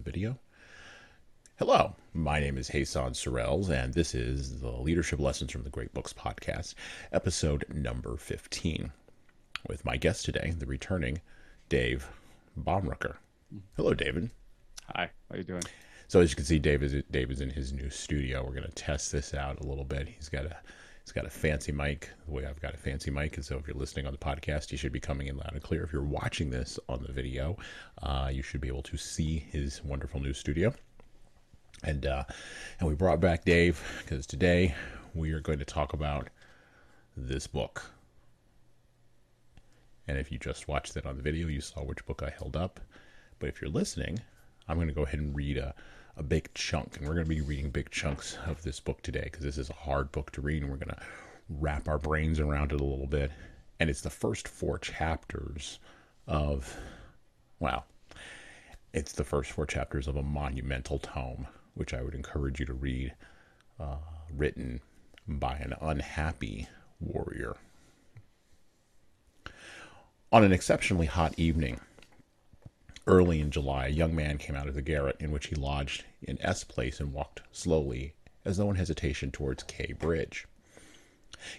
the video. Hello, my name is Jesan Sorrells, and this is the Leadership Lessons from the Great Books podcast, episode number 15, with my guest today, the returning Dave Baumrucker. Hello, David. Hi, how are you doing? So as you can see, Dave is Dave is in his new studio. We're going to test this out a little bit. He's got a he's got a fancy mic. The way I've got a fancy mic, and so if you're listening on the podcast, you should be coming in loud and clear. If you're watching this on the video, uh, you should be able to see his wonderful new studio. And uh, and we brought back Dave because today we are going to talk about this book. And if you just watched it on the video, you saw which book I held up. But if you're listening, I'm going to go ahead and read a a big chunk, and we're going to be reading big chunks of this book today because this is a hard book to read, and we're going to wrap our brains around it a little bit. And it's the first four chapters of, well, it's the first four chapters of a monumental tome, which I would encourage you to read, uh, written by an unhappy warrior. On an exceptionally hot evening, Early in July, a young man came out of the garret in which he lodged in S Place and walked slowly, as though in hesitation, towards K Bridge.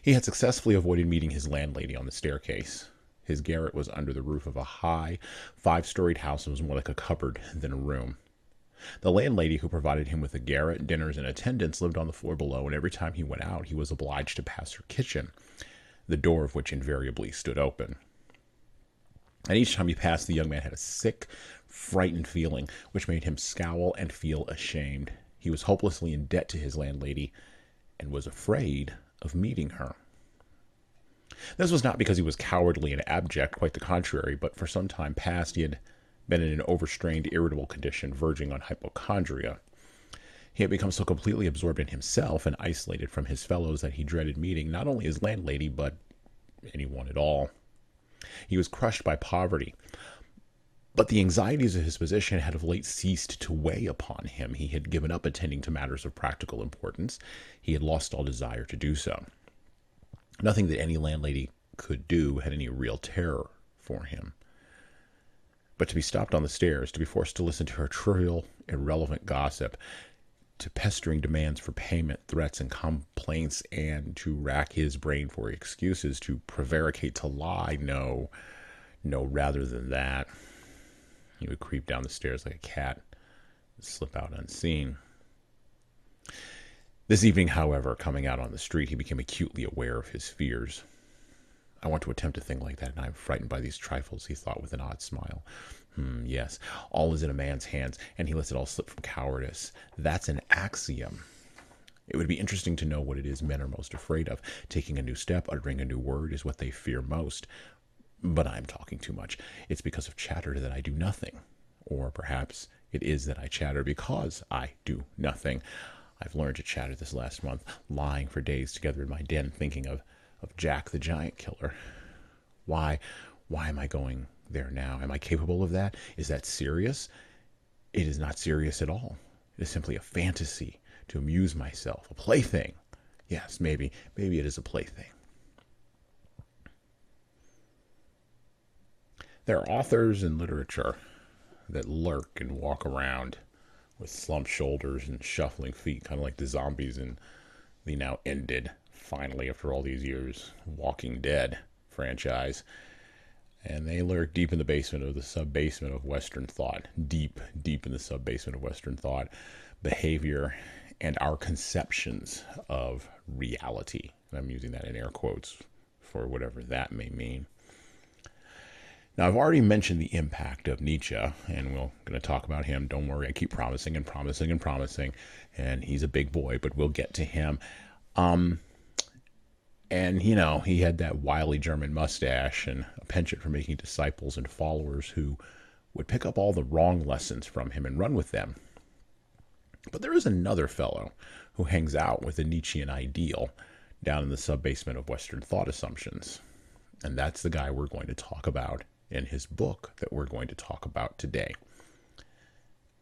He had successfully avoided meeting his landlady on the staircase. His garret was under the roof of a high, five storied house and was more like a cupboard than a room. The landlady who provided him with a garret, dinners, and attendance lived on the floor below, and every time he went out he was obliged to pass her kitchen, the door of which invariably stood open. And each time he passed, the young man had a sick, frightened feeling, which made him scowl and feel ashamed. He was hopelessly in debt to his landlady and was afraid of meeting her. This was not because he was cowardly and abject, quite the contrary, but for some time past he had been in an overstrained, irritable condition verging on hypochondria. He had become so completely absorbed in himself and isolated from his fellows that he dreaded meeting not only his landlady, but anyone at all. He was crushed by poverty. But the anxieties of his position had of late ceased to weigh upon him. He had given up attending to matters of practical importance. He had lost all desire to do so. Nothing that any landlady could do had any real terror for him. But to be stopped on the stairs, to be forced to listen to her trivial, irrelevant gossip, to pestering demands for payment, threats, and complaints, and to rack his brain for excuses, to prevaricate, to lie. No, no, rather than that, he would creep down the stairs like a cat, slip out unseen. This evening, however, coming out on the street, he became acutely aware of his fears. I want to attempt a thing like that, and I am frightened by these trifles, he thought with an odd smile. Hmm, yes, all is in a man's hands, and he lets it all slip from cowardice. That's an axiom. It would be interesting to know what it is men are most afraid of. Taking a new step, uttering a new word, is what they fear most. But I am talking too much. It's because of chatter that I do nothing. Or perhaps it is that I chatter because I do nothing. I've learned to chatter this last month, lying for days together in my den, thinking of, of Jack the Giant Killer. Why, why am I going there now. Am I capable of that? Is that serious? It is not serious at all. It is simply a fantasy to amuse myself, a plaything. Yes, maybe, maybe it is a plaything. There are authors in literature that lurk and walk around with slumped shoulders and shuffling feet, kind of like the zombies in the now ended, finally, after all these years, Walking Dead franchise and they lurk deep in the basement of the sub basement of Western thought, deep, deep in the sub basement of Western thought, behavior, and our conceptions of reality. And I'm using that in air quotes for whatever that may mean. Now, I've already mentioned the impact of Nietzsche, and we're going to talk about him. Don't worry, I keep promising and promising and promising, and he's a big boy, but we'll get to him. Um, and, you know, he had that wily German mustache and a penchant for making disciples and followers who would pick up all the wrong lessons from him and run with them. But there is another fellow who hangs out with the Nietzschean ideal down in the sub basement of Western thought assumptions. And that's the guy we're going to talk about in his book that we're going to talk about today.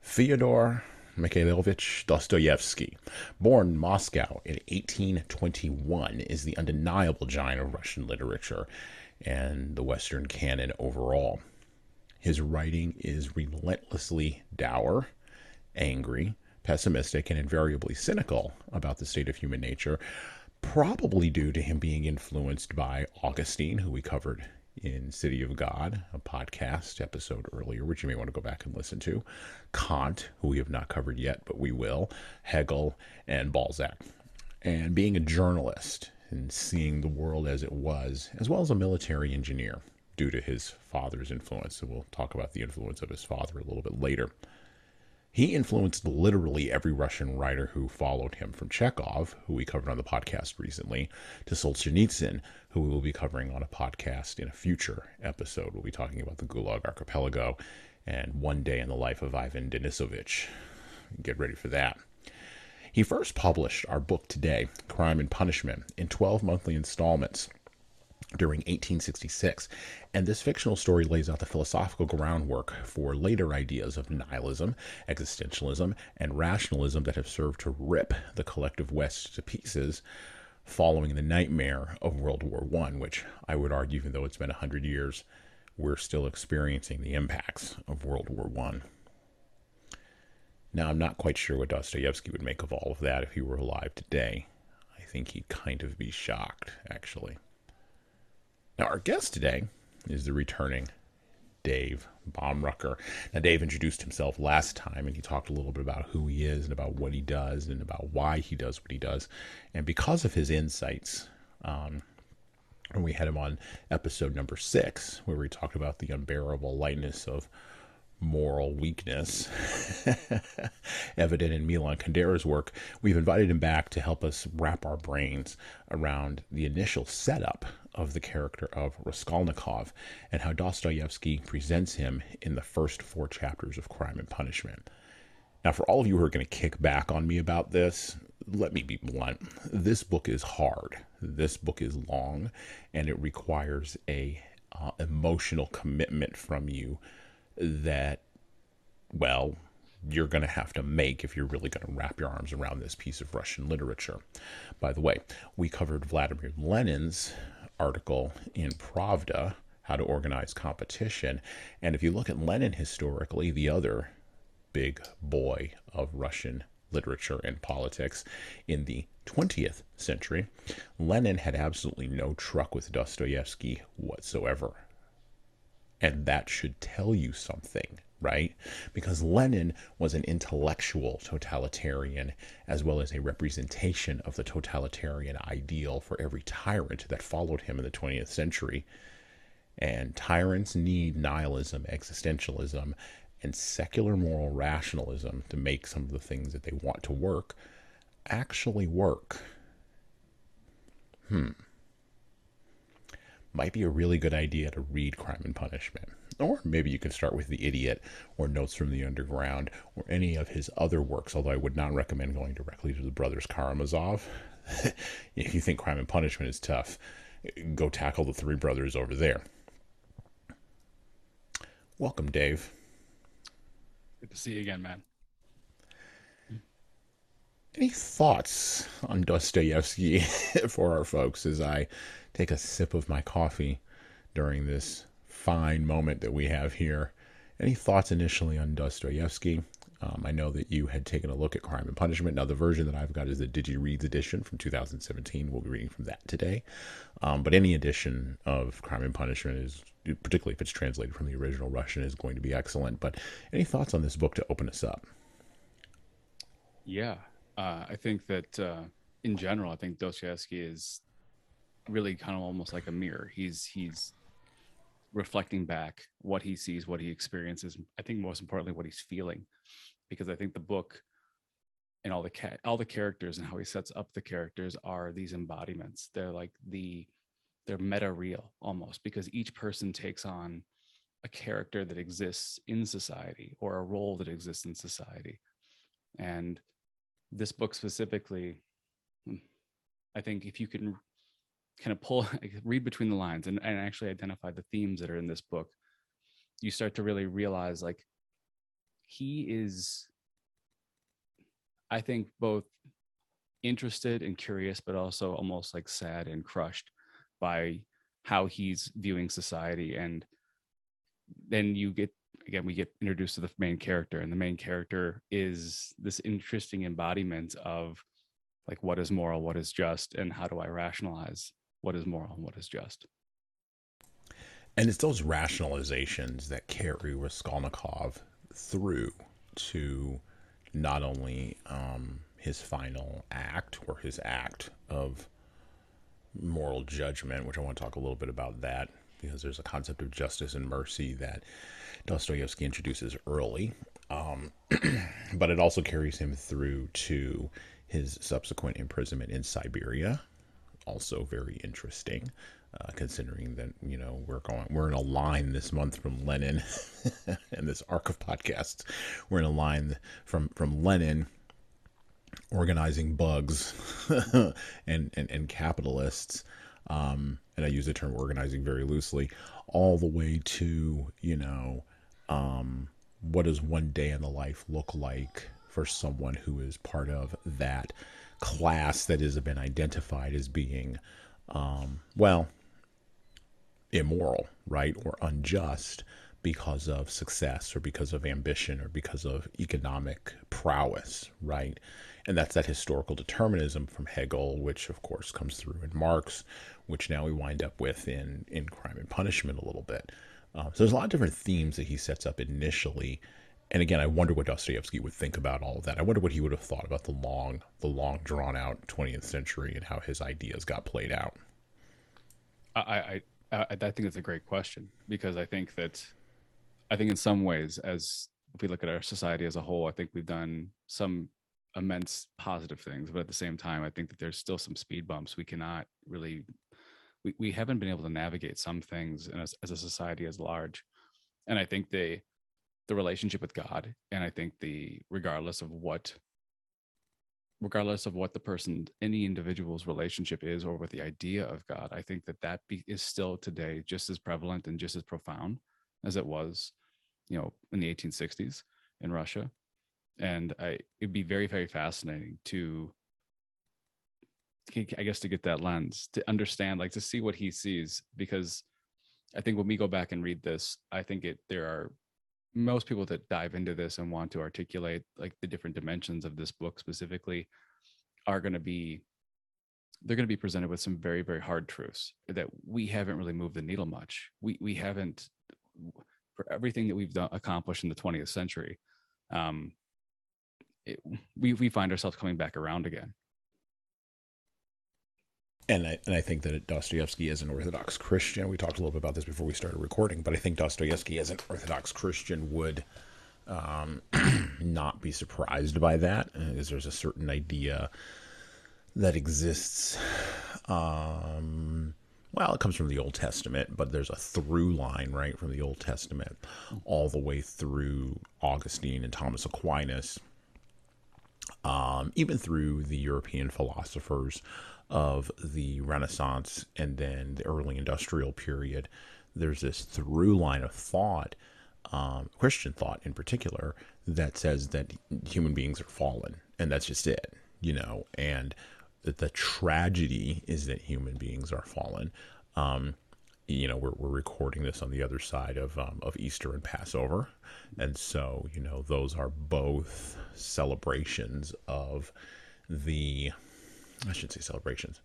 Fyodor Mikhailovich Dostoevsky, born in Moscow in 1821, is the undeniable giant of Russian literature and the Western canon overall. His writing is relentlessly dour, angry, pessimistic, and invariably cynical about the state of human nature, probably due to him being influenced by Augustine, who we covered in City of God, a podcast episode earlier, which you may want to go back and listen to, Kant, who we have not covered yet, but we will, Hegel, and Balzac. And being a journalist and seeing the world as it was, as well as a military engineer due to his father's influence. So we'll talk about the influence of his father a little bit later. He influenced literally every Russian writer who followed him, from Chekhov, who we covered on the podcast recently, to Solzhenitsyn, who we will be covering on a podcast in a future episode. We'll be talking about the Gulag Archipelago and One Day in the Life of Ivan Denisovich. Get ready for that. He first published our book today, Crime and Punishment, in 12 monthly installments during 1866, and this fictional story lays out the philosophical groundwork for later ideas of nihilism, existentialism, and rationalism that have served to rip the collective West to pieces following the nightmare of World War I, which I would argue, even though it's been 100 years, we're still experiencing the impacts of World War I. Now, I'm not quite sure what Dostoevsky would make of all of that if he were alive today. I think he'd kind of be shocked, actually. Now, our guest today is the returning Dave Baumrucker. Now, Dave introduced himself last time and he talked a little bit about who he is and about what he does and about why he does what he does. And because of his insights, um, when we had him on episode number six, where we talked about the unbearable lightness of moral weakness evident in Milan Kundera's work, we've invited him back to help us wrap our brains around the initial setup of the character of Raskolnikov and how Dostoevsky presents him in the first four chapters of Crime and Punishment. Now, for all of you who are going to kick back on me about this, let me be blunt. This book is hard. This book is long, and it requires a uh, emotional commitment from you that, well, you're going to have to make if you're really going to wrap your arms around this piece of Russian literature. By the way, we covered Vladimir Lenin's article in Pravda, How to Organize Competition. And if you look at Lenin historically, the other big boy of Russian literature and politics in the 20th century, Lenin had absolutely no truck with Dostoevsky whatsoever. And that should tell you something, right? Because Lenin was an intellectual totalitarian as well as a representation of the totalitarian ideal for every tyrant that followed him in the 20th century. And tyrants need nihilism, existentialism, and secular moral rationalism to make some of the things that they want to work actually work. Hmm might be a really good idea to read Crime and Punishment. Or maybe you can start with The Idiot or Notes from the Underground or any of his other works, although I would not recommend going directly to the Brothers Karamazov. if you think Crime and Punishment is tough, go tackle the three brothers over there. Welcome, Dave. Good to see you again, man. Any thoughts on Dostoevsky for our folks as I take a sip of my coffee during this fine moment that we have here? Any thoughts initially on Dostoevsky? Um, I know that you had taken a look at Crime and Punishment. Now, the version that I've got is the DigiReads edition from 2017. We'll be reading from that today. Um, but any edition of Crime and Punishment is, particularly if it's translated from the original Russian, is going to be excellent. But any thoughts on this book to open us up? Yeah, uh, I think that uh, in general, I think Dostoevsky is really kind of almost like a mirror. He's he's reflecting back what he sees, what he experiences. I think most importantly, what he's feeling, because I think the book and all the ca- all the characters and how he sets up the characters are these embodiments. They're like the they're meta real almost because each person takes on a character that exists in society or a role that exists in society, and this book specifically, hmm, I think if you can kind of pull, read between the lines and, and actually identify the themes that are in this book, you start to really realize like he is, I think, both interested and curious, but also almost like sad and crushed by how he's viewing society. And then you get again we get introduced to the main character and the main character is this interesting embodiment of like what is moral what is just and how do i rationalize what is moral and what is just? And it's those rationalizations that carry raskolnikov through to not only um, his final act or his act of moral judgment which i want to talk a little bit about that because there's a concept of justice and mercy that Dostoevsky introduces early, um, but it also carries him through to his subsequent imprisonment in Siberia. Also very interesting, uh, considering that you know we're going we're in a line this month from Lenin, and this arc of podcasts, we're in a line from from Lenin organizing bugs and, and and capitalists um, and I use the term organizing very loosely, all the way to, you know, um, what does one day in the life look like for someone who is part of that class that has been identified as being, um, well, immoral, right, or unjust because of success or because of ambition or because of economic prowess, right? And that's that historical determinism from Hegel, which of course comes through in Marx, which now we wind up with in, in Crime and Punishment a little bit. Uh, so there's a lot of different themes that he sets up initially. And again, I wonder what Dostoevsky would think about all of that. I wonder what he would have thought about the long, the long drawn out 20th century and how his ideas got played out. I, I, I, I think it's a great question because I think that, I think in some ways, as if we look at our society as a whole, I think we've done some immense positive things, but at the same time, I think that there's still some speed bumps. We cannot really, we, we haven't been able to navigate some things as, as a society as large. And I think they, the relationship with God, and I think the, regardless of what, regardless of what the person, any individual's relationship is, or with the idea of God, I think that that be, is still today just as prevalent and just as profound as it was, you know, in the 1860s in Russia. And I it'd be very very fascinating to I guess to get that lens to understand like to see what he sees because I think when we go back and read this I think it there are most people that dive into this and want to articulate like the different dimensions of this book specifically are going to be they're going to be presented with some very very hard truths that we haven't really moved the needle much. We we haven't for everything that we've done accomplished in the 20th century um it, we we find ourselves coming back around again. And I, and I think that Dostoevsky, as an Orthodox Christian, we talked a little bit about this before we started recording, but I think Dostoevsky, as an Orthodox Christian, would um, not be surprised by that, because there's a certain idea that exists. Um, well, it comes from the Old Testament, but there's a through line, right, from the Old Testament all the way through Augustine and Thomas Aquinas um, even through the European philosophers of the Renaissance and then the early industrial period. There's this through line of thought, um, Christian thought in particular, that says that human beings are fallen, and that's just it, you know, and that the tragedy is that human beings are fallen. Um, you know we're, we're recording this on the other side of um, of Easter and Passover, and so you know those are both celebrations of the I should say celebrations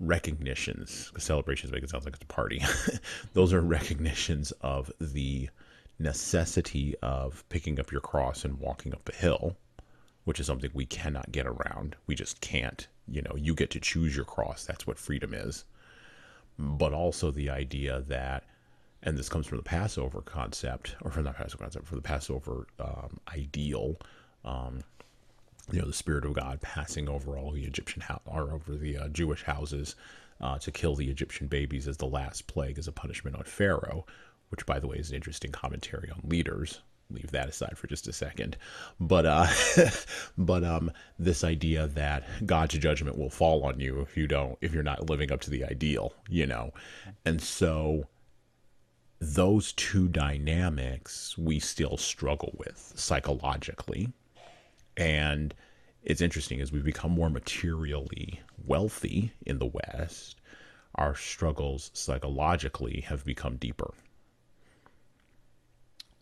recognitions because celebrations make it sound like it's a party. Those are recognitions of the necessity of picking up your cross and walking up a hill which is something we cannot get around. We just can't you know you get to choose your cross. That's what freedom is. But also the idea that, and this comes from the Passover concept, or from the Passover concept, from the Passover um, ideal, um, you know, the Spirit of God passing over all the Egyptian ho- or over the uh, Jewish houses uh, to kill the Egyptian babies as the last plague as a punishment on Pharaoh, which, by the way, is an interesting commentary on leaders leave that aside for just a second. But uh but um this idea that god's judgment will fall on you if you don't if you're not living up to the ideal you know? And so those two dynamics we still struggle with psychologically. And it's interesting as we become more materially wealthy in the west our struggles psychologically have become deeper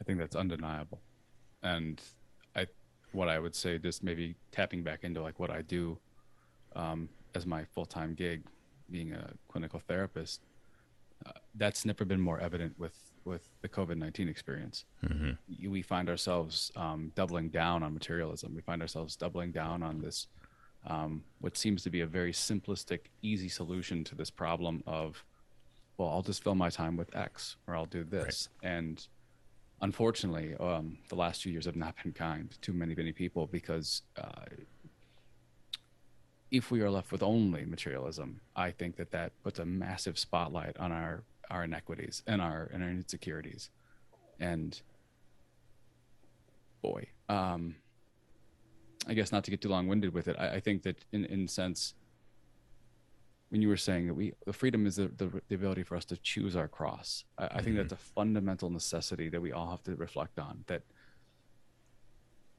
I think that's undeniable. And I, what I would say, just maybe tapping back into like what I do um, as my full time gig, being a clinical therapist, uh, that's never been more evident with with the COVID nineteen experience. Mm-hmm. We find ourselves um, doubling down on materialism. We find ourselves doubling down on this, um, what seems to be a very simplistic, easy solution to this problem of, well, I'll just fill my time with X, or I'll do this, right. and unfortunately, um, the last few years have not been kind to many, many people because uh, if we are left with only materialism, I think that that puts a massive spotlight on our our inequities and our and our insecurities, and boy, um, I guess not to get too long winded with it. I, I think that in in sense, when you were saying that we the freedom is the, the, the ability for us to choose our cross I, I, think mm-hmm. that's a fundamental necessity that we all have to reflect on that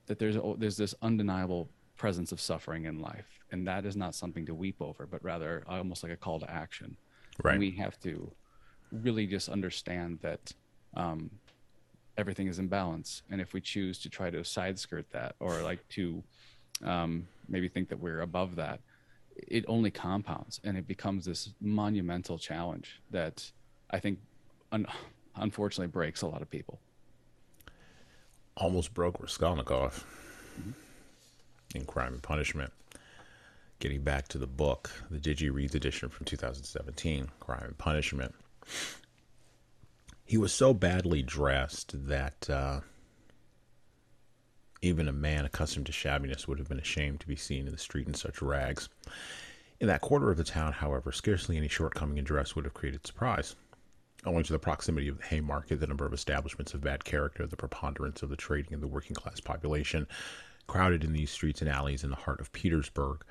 that there's a, there's this undeniable presence of suffering in life and that is not something to weep over but rather almost like a call to action right and we have to really just understand that um, everything is in balance and if we choose to try to side skirt that or like to um, maybe think that we're above that it only compounds and it becomes this monumental challenge that I think un- unfortunately breaks a lot of people. Almost broke Raskolnikov mm-hmm. in Crime and Punishment. Getting back to the book, the Digi Reads edition from 2017, Crime and Punishment. He was so badly dressed that uh, even a man accustomed to shabbiness would have been ashamed to be seen in the street in such rags. In that quarter of the town, however, scarcely any shortcoming in dress would have created surprise. Owing to the proximity of the Haymarket, the number of establishments of bad character, the preponderance of the trading and the working class population, crowded in these streets and alleys in the heart of Petersburg,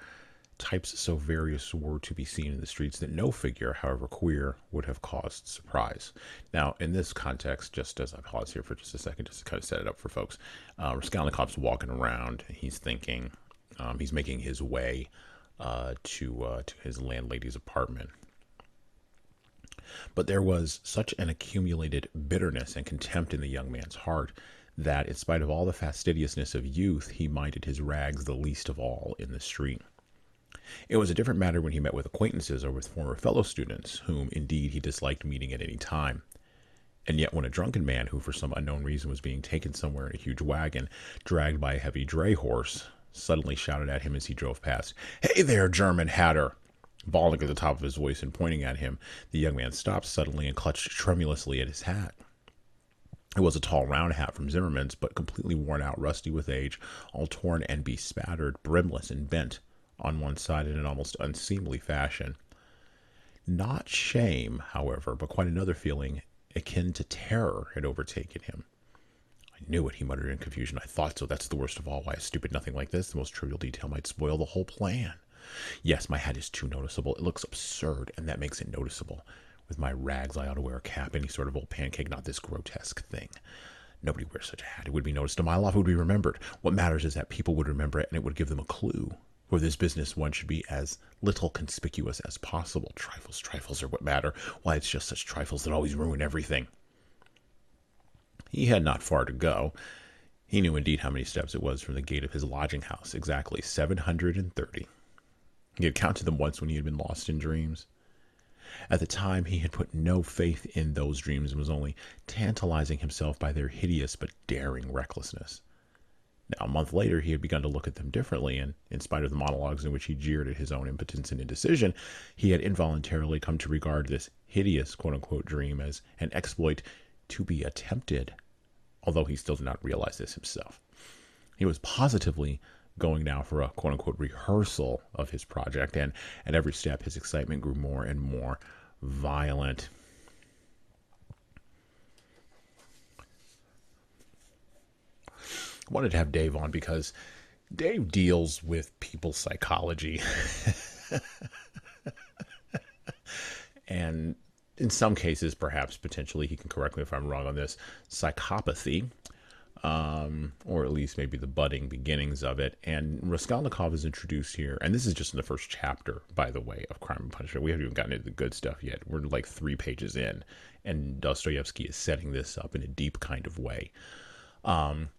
types so various were to be seen in the streets that no figure, however queer, would have caused surprise. Now, in this context, just as I pause here for just a second, just to kind of set it up for folks, uh, Raskolnikov's walking around. He's thinking. Um, he's making his way uh, to uh, to his landlady's apartment. But there was such an accumulated bitterness and contempt in the young man's heart that, in spite of all the fastidiousness of youth, he minded his rags the least of all in the street. It was a different matter when he met with acquaintances or with former fellow students, whom indeed he disliked meeting at any time. And yet, when a drunken man who, for some unknown reason, was being taken somewhere in a huge wagon, dragged by a heavy dray horse, suddenly shouted at him as he drove past, Hey there, German hatter! Bawling at the top of his voice and pointing at him, the young man stopped suddenly and clutched tremulously at his hat. It was a tall round hat from Zimmerman's, but completely worn out, rusty with age, all torn and bespattered, brimless and bent on one side in an almost unseemly fashion. Not shame, however, but quite another feeling akin to terror had overtaken him. I knew it, he muttered in confusion. I thought so. That's the worst of all. Why a stupid nothing like this, the most trivial detail, might spoil the whole plan. Yes, my hat is too noticeable. It looks absurd, and that makes it noticeable. With my rags, I ought to wear a cap, any sort of old pancake, not this grotesque thing. Nobody wears such a hat. It would be noticed a mile off. It would be remembered. What matters is that people would remember it, and it would give them a clue. For this business, one should be as little conspicuous as possible. Trifles, trifles are what matter. Why, it's just such trifles that always ruin everything. He had not far to go. He knew indeed how many steps it was from the gate of his lodging house, exactly 730. He had counted them once when he had been lost in dreams. At the time, he had put no faith in those dreams and was only tantalizing himself by their hideous but daring recklessness. Now, a month later, he had begun to look at them differently, and in spite of the monologues in which he jeered at his own impotence and indecision, he had involuntarily come to regard this hideous quote unquote dream as an exploit to be attempted, although he still did not realize this himself. He was positively going now for a quote unquote rehearsal of his project, and at every step, his excitement grew more and more violent. Wanted to have Dave on because Dave deals with people's psychology. and in some cases, perhaps potentially, he can correct me if I'm wrong on this, psychopathy. um, or at least maybe the budding beginnings of it. And Raskolnikov is introduced here, and this is just in the first chapter, by the way, of Crime and Punishment. We haven't even gotten into the good stuff yet. We're like three pages in, and Dostoevsky is setting this up in a deep kind of way. Um,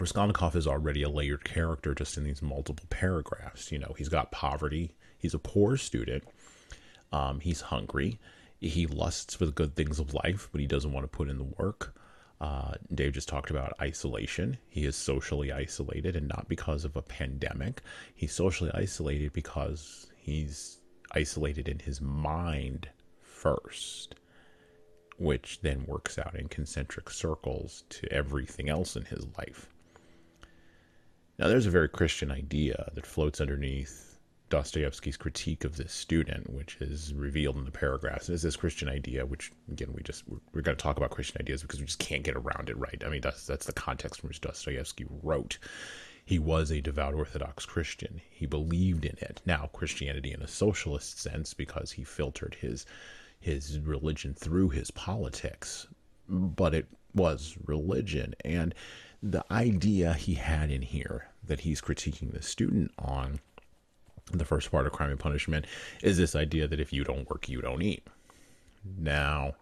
Raskolnikov is already a layered character just in these multiple paragraphs. You know, he's got poverty, he's a poor student, um, he's hungry, he lusts for the good things of life, but he doesn't want to put in the work. Uh, Dave just talked about isolation. He is socially isolated, and not because of a pandemic. He's socially isolated because he's isolated in his mind first, which then works out in concentric circles to everything else in his life. Now, there's a very Christian idea that floats underneath Dostoevsky's critique of this student, which is revealed in the paragraphs, is this Christian idea, which again we just we're, we're going to talk about Christian ideas because we just can't get around it, right? I mean, that's that's the context from which Dostoevsky wrote. He was a devout Orthodox Christian. He believed in it. Now, Christianity in a socialist sense, because he filtered his his religion through his politics, but it was religion and the idea he had in here that he's critiquing the student on the first part of crime and punishment is this idea that if you don't work you don't eat. Now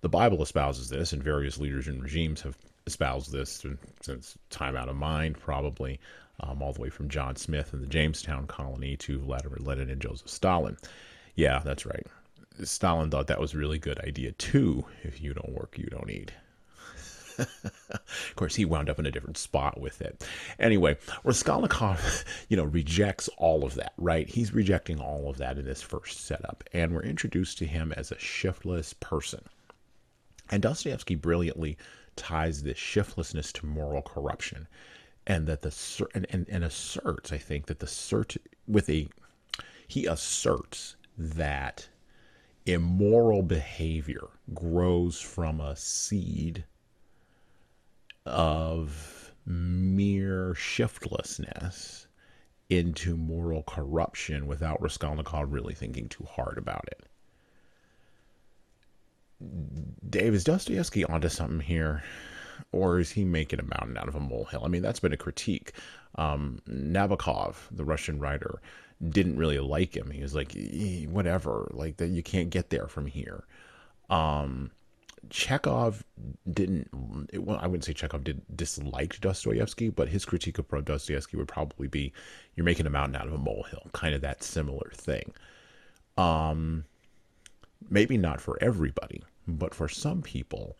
the bible espouses this and various leaders and regimes have espoused this since time out of mind probably um, all the way from john smith and the jamestown colony to vladimir lenin and joseph stalin. Yeah that's right. Stalin thought that was a really good idea too. If you don't work you don't eat of course, he wound up in a different spot with it. Anyway, Raskolnikov, you know, rejects all of that, right? He's rejecting all of that in this first setup, and we're introduced to him as a shiftless person. And Dostoevsky brilliantly ties this shiftlessness to moral corruption, and that the and, and, and asserts, I think, that the cert with a he asserts that immoral behavior grows from a seed of mere shiftlessness into moral corruption without Raskolnikov really thinking too hard about it. Dave, is Dostoevsky onto something here? Or is he making a mountain out of a molehill? I mean, that's been a critique. Um, Nabokov, the Russian writer, didn't really like him. He was like, whatever, like that you can't get there from here. Um, Chekhov didn't, well, I wouldn't say Chekhov did dislike Dostoevsky, but his critique of Dostoevsky would probably be, you're making a mountain out of a molehill, kind of that similar thing. Um, maybe not for everybody, but for some people,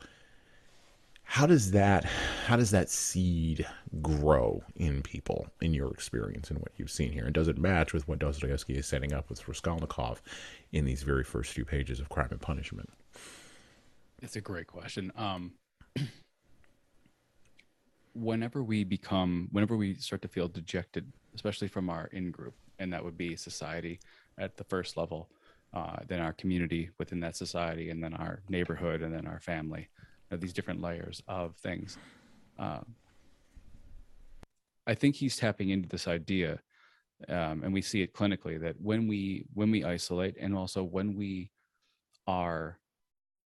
how does that how does that seed grow in people in your experience and what you've seen here and does it match with what dostoevsky is setting up with raskolnikov in these very first few pages of crime and punishment it's a great question. Um, whenever we become, whenever we start to feel dejected, especially from our in group, and that would be society at the first level, uh, then our community within that society, and then our neighborhood, and then our family, you know, these different layers of things. Um, I think he's tapping into this idea, um, and we see it clinically that when we when we isolate, and also when we are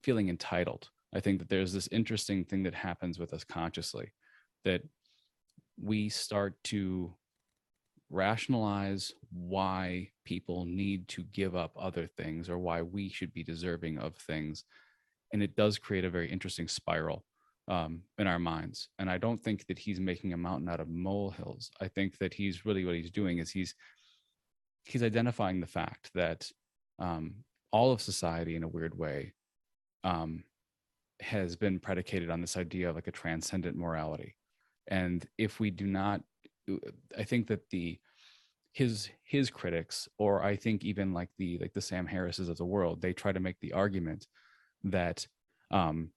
feeling entitled. I think that there's this interesting thing that happens with us consciously that we start to rationalize why people need to give up other things or why we should be deserving of things. And it does create a very interesting spiral um, in our minds. And I don't think that he's making a mountain out of molehills. I think that he's really what he's doing is he's he's identifying the fact that um, all of society in a weird way um, has been predicated on this idea of like a transcendent morality. And if we do not i think that the his his critics or i think even like the like the sam harrises of the world they try to make the argument that um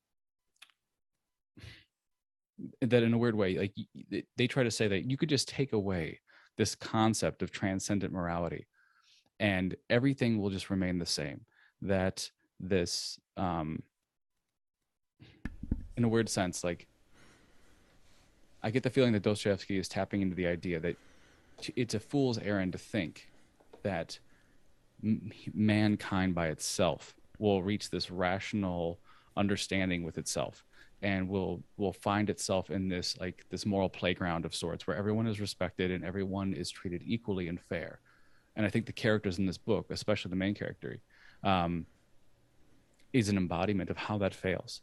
that in a weird way like they try to say that you could just take away this concept of transcendent morality and everything will just remain the same. That this um in a weird sense like i get the feeling that dostoevsky is tapping into the idea that it's a fool's errand to think that m- mankind by itself will reach this rational understanding with itself and will will find itself in this like this moral playground of sorts where everyone is respected and everyone is treated equally and fair. And i think the characters in this book especially the main character um, is an embodiment of how that fails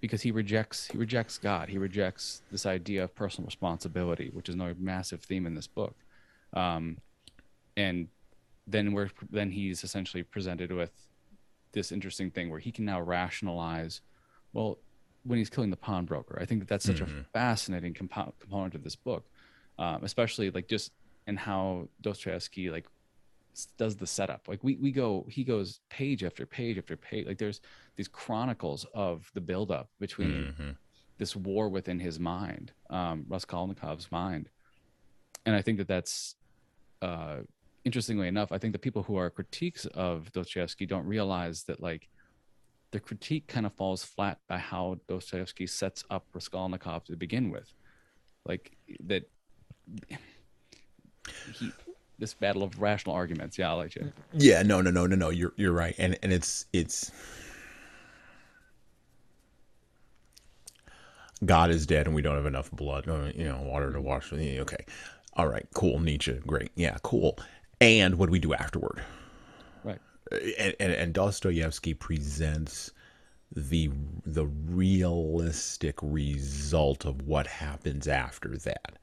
because he rejects he rejects god he rejects this idea of personal responsibility which is another massive theme in this book um, and then we're then he's essentially presented with this interesting thing where he can now rationalize well when he's killing the pawnbroker. I think that that's such mm-hmm. a fascinating compo- component of this book, um, especially like just in how Dostoevsky like does the setup. Like we we go, he goes page after page after page. Like there's these chronicles of the buildup between mm-hmm. this war within his mind, um, Raskolnikov's mind, and I think that that's. Uh, interestingly enough, I think the people who are critiques of Dostoevsky don't realize that like the critique kind of falls flat by how Dostoevsky sets up Raskolnikov to begin with. Like that he this battle of rational arguments. Yeah, I'll let you. Yeah, no, no, no, no, no. You're you're right. And and it's it's God is dead and we don't have enough blood, uh, you know, water to wash. Okay. All right, cool. Nietzsche, great. Yeah, cool. And what do we do afterward? and, and, and Dostoevsky presents the the realistic result of what happens after that.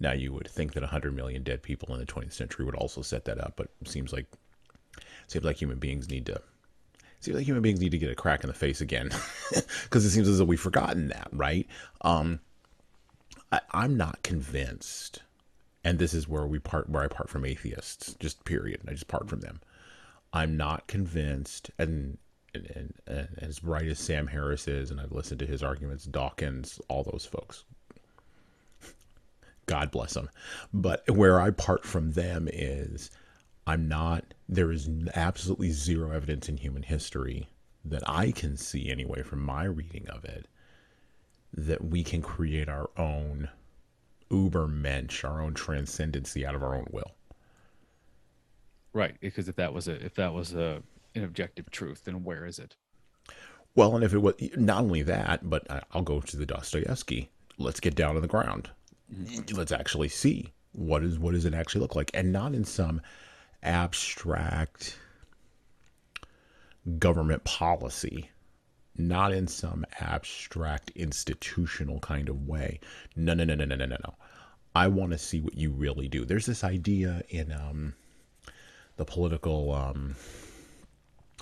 Now you would think that 100 million dead people in the 20th century would also set that up, but it seems like seems like human beings need to seems like human beings need to get a crack in the face again because it seems as though we've forgotten that, right? Um, I, I'm not convinced, and this is where we part where I part from atheists, just period. I just part from them I'm not convinced, and, and, and, and, as bright as Sam Harris is, and I've listened to his arguments, Dawkins, all those folks. God bless them. But where I part from them is I'm not, there is absolutely zero evidence in human history that I can see anyway from my reading of it that we can create our own ubermensch, our own transcendency out of our own will. Right, because if that was a if that was a an objective truth, then where is it? Well, and if it was not only that, but I'll go to the Dostoevsky. Let's get down to the ground. Let's actually see what is what does it actually look like, and not in some abstract government policy, not in some abstract institutional kind of way. No, no, no, no, no, no, no, no. I want to see what you really do. There's this idea in um, the political um,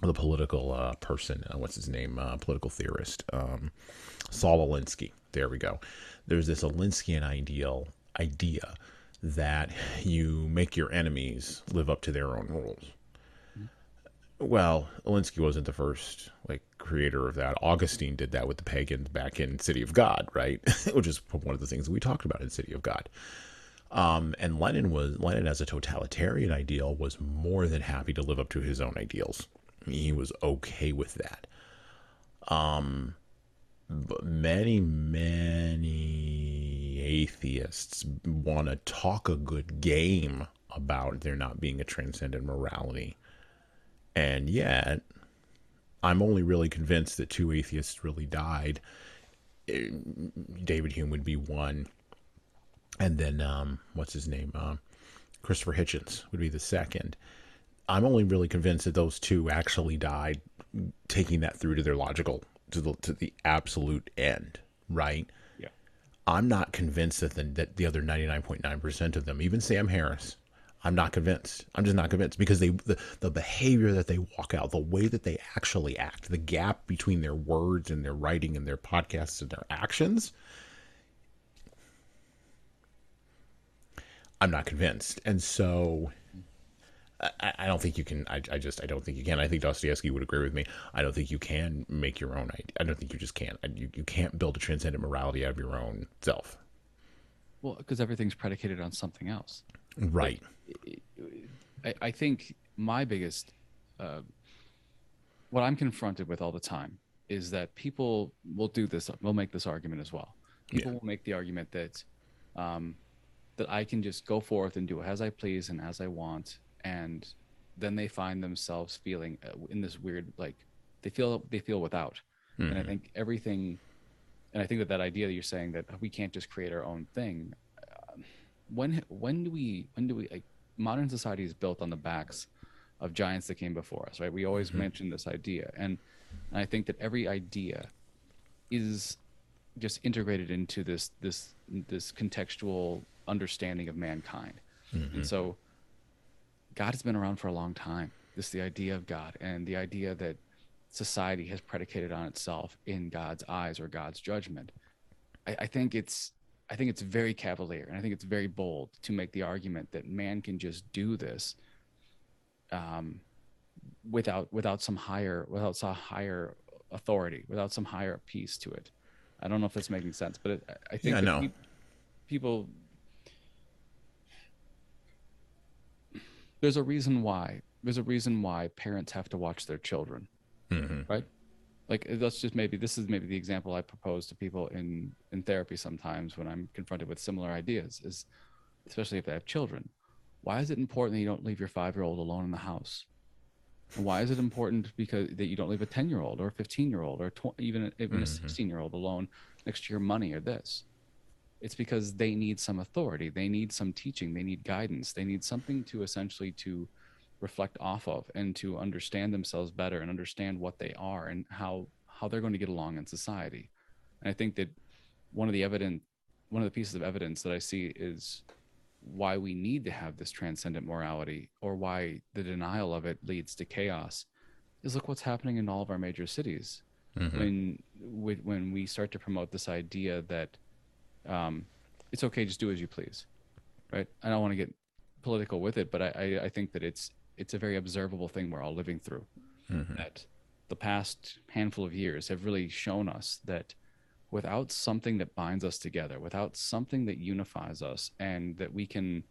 the political uh, person, uh, what's his name, uh, political theorist, um, Saul Alinsky. There we go. There's this Alinskyan ideal idea that you make your enemies live up to their own rules. Well, Alinsky wasn't the first like creator of that. Augustine did that with the pagans back in City of God, right? Which is one of the things we talked about in City of God. Um, and Lenin was Lenin as a totalitarian ideal was more than happy to live up to his own ideals. He was okay with that. Um, but many many atheists want to talk a good game about there not being a transcendent morality, and yet I'm only really convinced that two atheists really died. David Hume would be one and then um, what's his name? Uh, Christopher Hitchens would be the second. I'm only really convinced that those two actually died, taking that through to their logical to the to the absolute end, right? Yeah. I'm not convinced that the that the other 99.9 percent of them, even Sam Harris, I'm not convinced. I'm just not convinced because they the, the behavior that they walk out, the way that they actually act, the gap between their words and their writing and their podcasts and their actions I'm not convinced. And so I, I don't think you can. I, I, just I don't think you can. I think Dostoevsky would agree with me. I don't think you can make your own. I don't think you just can't. You you can't build a transcendent morality out of your own self. Well, because everything's predicated on something else. Right. I, I think my biggest, uh, what I'm confronted with all the time is that people will do this. Will make this argument as well. People yeah. will make the argument that um, that I can just go forth and do as I please and as I want, and then they find themselves feeling uh, in this weird like they feel they feel without, mm-hmm. and I mm-hmm. think everything and I think that that idea that you're saying that we can't just create our own thing. Uh, when when do we when do we like modern society is built on the backs of giants that came before us, right? We always Mhm. mention this idea, and, and I think that every idea is just integrated into this this this contextual understanding of mankind. Mhm. And so God has been around for a long time. This the idea of God and the idea that society has predicated on itself in God's eyes or God's judgment. I, I think it's I think it's very cavalier and I think it's very bold to make the argument that man can just do this um, without without some higher without some higher authority, without some higher piece to it. I don't know if that's making sense, but it, I- I think Yeah, no. peop- people there's a reason why there's a reason why parents have to watch their children Mhm. right like let's just maybe this is maybe the example i propose to people in in therapy sometimes when i'm confronted with similar ideas is especially if they have children why is it important that you don't leave your five year old alone in the house why is it important because that you don't leave a 10 year old or a 15 year old or tw- even even a Mhm. 16 year old alone next to your money or this it's because they need some authority. They need some teaching. They need guidance. They need something to essentially to reflect off of and to understand themselves better and understand what they are and how how they're going to get along in society. And i think that one of the evident one of the pieces of evidence that i see is why we need to have this transcendent morality or why the denial of it leads to chaos is look what's happening in all of our major cities. Mhm. when when when we start to promote this idea that um, it's okay, just do as you please, right? I don't want to get political with it, but I, I, I think that it's it's a very observable thing we're all living through. Mhm. That the past handful of years have really shown us that without something that binds us together, without something that unifies us, and that we can,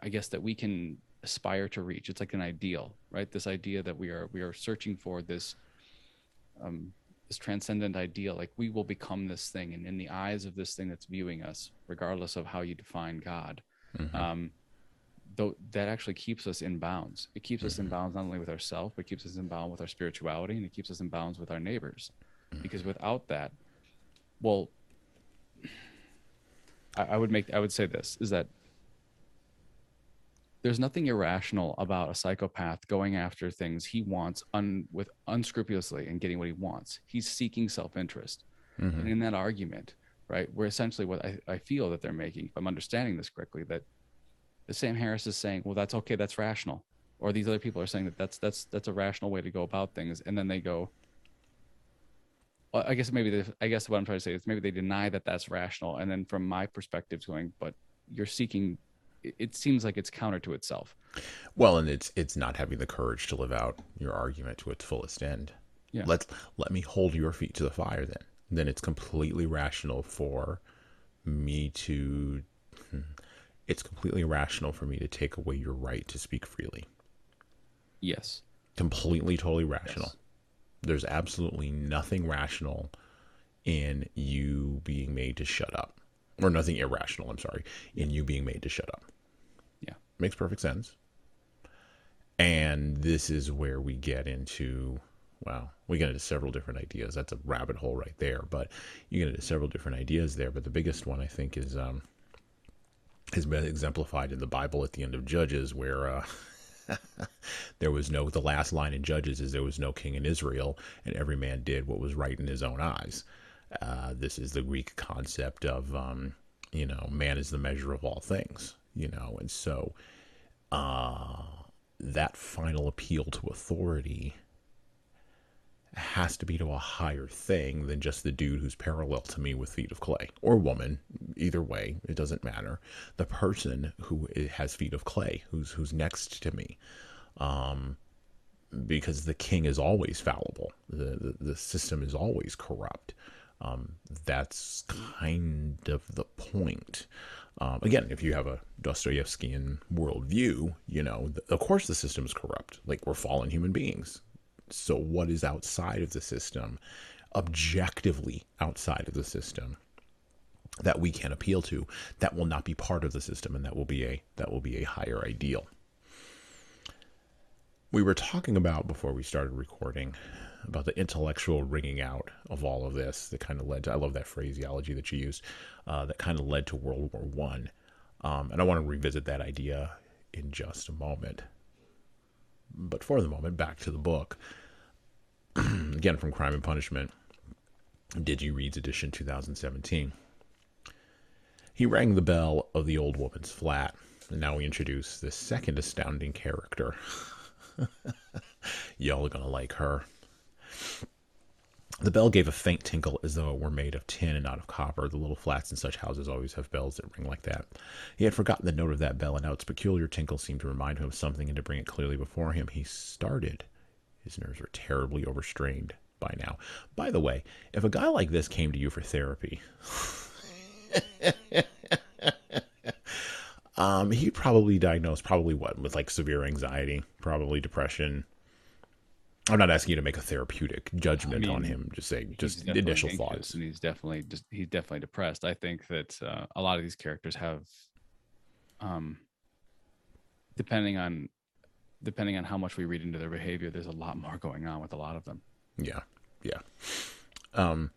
I guess that we can aspire to reach. It's like an ideal, right? This idea that we are we are searching for this um, this transcendent ideal like we will become this thing and in the eyes of this thing that's viewing us regardless of how you define god Mhm. um, though that actually keeps us in bounds. It keeps us in bounds not only with ourselves but keeps us in bounds with our spirituality and it keeps us in bounds with our neighbors. Because without that well I, I would make i would say this is that there's nothing irrational about a psychopath going after things he wants un, with unscrupulously and getting what he wants. He's seeking self-interest. Mhm. And in that argument, right, we're essentially what I, I feel that they're making, if I'm understanding this correctly, that the Sam Harris is saying, well, that's okay, that's rational. Or these other people are saying that that's that's that's a rational way to go about things. And then they go, well, I guess maybe they, I guess what I'm trying to say is maybe they deny that that's rational. And then from my perspective, going, but you're seeking. It, seems like it's counter to itself. Well, and it's it's not having the courage to live out your argument to its fullest end. Yeah. Let let me hold your feet to the fire then. Then it's completely rational for me to hmm, it's completely rational for me to take away your right to speak freely. Yes. Completely totally rational. Yes. There's absolutely nothing rational in you being made to shut up. Or nothing irrational, I'm sorry, in you being made to shut up. Makes perfect sense. And this is where we get into, well, we get into several different ideas. That's a rabbit hole right there. But you get into several different ideas there. But the biggest one, I think, is um, has been exemplified in the Bible at the end of Judges, where uh, there was no, the last line in Judges is there was no king in Israel, and every man did what was right in his own eyes. Uh, this is the Greek concept of, um, you know, man is the measure of all things, you know, and so uh, that final appeal to authority has to be to a higher thing than just the dude who's parallel to me with feet of clay or woman either way it doesn't matter. The person who has feet of clay who's who's next to me um because the king is always fallible the the, the system is always corrupt um that's kind of the point um, again, if you have a Dostoevskian worldview, you know, th- of course the system is corrupt. Like we're fallen human beings. So what is outside of the system, objectively outside of the system, that we can appeal to, that will not be part of the system, and that will be a that will be a higher ideal. We were talking about before we started recording about the intellectual ringing out of all of this that kind of led to, I love that phraseology that you used, uh, that kind of led to World War One. Um, and I want to revisit that idea in just a moment. But for the moment, back to the book. Again, from Crime and Punishment, Digi Reads edition 2017. He rang the bell of the old woman's flat, and now we introduce the second astounding character. Y'all are gonna like her. The bell gave a faint tinkle as though it were made of tin and not of copper. The little flats in such houses always have bells that ring like that. He had forgotten the note of that bell, and now its peculiar tinkle seemed to remind him of something and to bring it clearly before him. He started. His nerves were terribly overstrained by now. By the way, if a guy like this came to you for therapy, um, he'd probably diagnose probably what with like severe anxiety, probably depression. I'm not asking you to make a therapeutic judgment I mean, on him. Just saying, just initial thoughts. and he's definitely just he's definitely depressed. I think that uh, a lot of these characters have, um, depending on, depending on how much we read into their behavior, there's a lot more going on with a lot of them. Yeah, yeah. Um,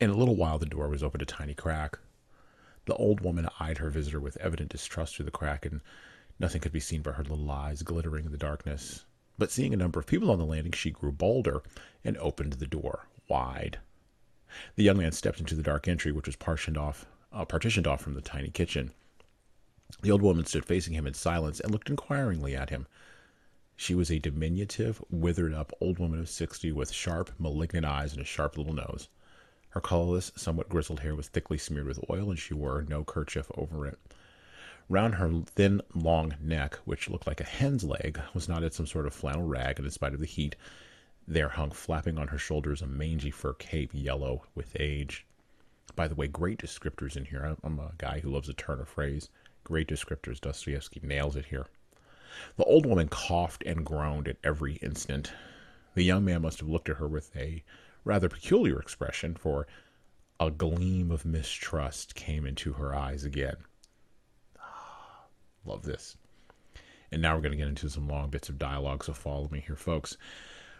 in a little while, the door was opened a tiny crack. The old woman eyed her visitor with evident distrust through the crack, and nothing could be seen but her little eyes glittering in the darkness. But seeing a number of people on the landing, she grew bolder and opened the door wide. The young man stepped into the dark entry, which was partitioned off, uh, partitioned off from the tiny kitchen. The old woman stood facing him in silence and looked inquiringly at him. She was a diminutive, withered up old woman of sixty with sharp, malignant eyes and a sharp little nose. Her colorless, somewhat grizzled hair was thickly smeared with oil, and she wore no kerchief over it. Round her thin, long neck, which looked like a hen's leg, was knotted some sort of flannel rag, and in spite of the heat, there hung flapping on her shoulders a mangy fur cape, yellow with age. By the way, great descriptors in here. I'm a guy who loves a turn of phrase. Great descriptors. Dostoevsky nails it here. The old woman coughed and groaned at every instant. The young man must have looked at her with a rather peculiar expression, for a gleam of mistrust came into her eyes again. Love this. And now we're going to get into some long bits of dialogue, so follow me here, folks.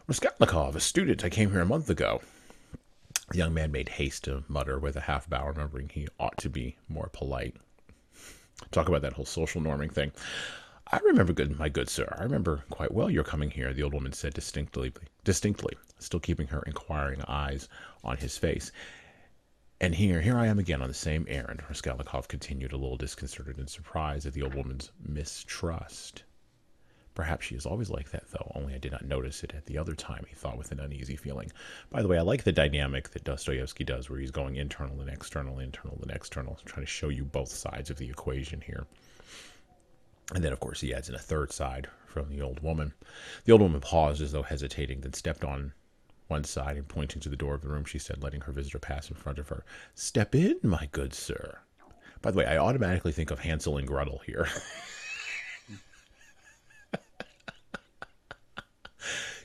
Raskolnikov, a student. I came here a month ago. The young man made haste to mutter with a half bow, remembering he ought to be more polite. Talk about that whole social norming thing. I remember good, my good sir. I remember quite well your coming here. The old woman said distinctly, distinctly, still keeping her inquiring eyes on his face. And here, here I am again on the same errand. Raskolnikov continued, a little disconcerted and surprised at the old woman's mistrust. Perhaps she is always like that, though, only I did not notice it at the other time, he thought with an uneasy feeling. By the way, I like the dynamic that Dostoevsky does, where he's going internal and external, internal and external, trying to show you both sides of the equation here. And then, of course, he adds in a third side from the old woman. The old woman paused as though hesitating, then stepped on one side and pointing to the door of the room, she said, letting her visitor pass in front of her. Step in, my good sir. By the way, I automatically think of Hansel and Gretel here.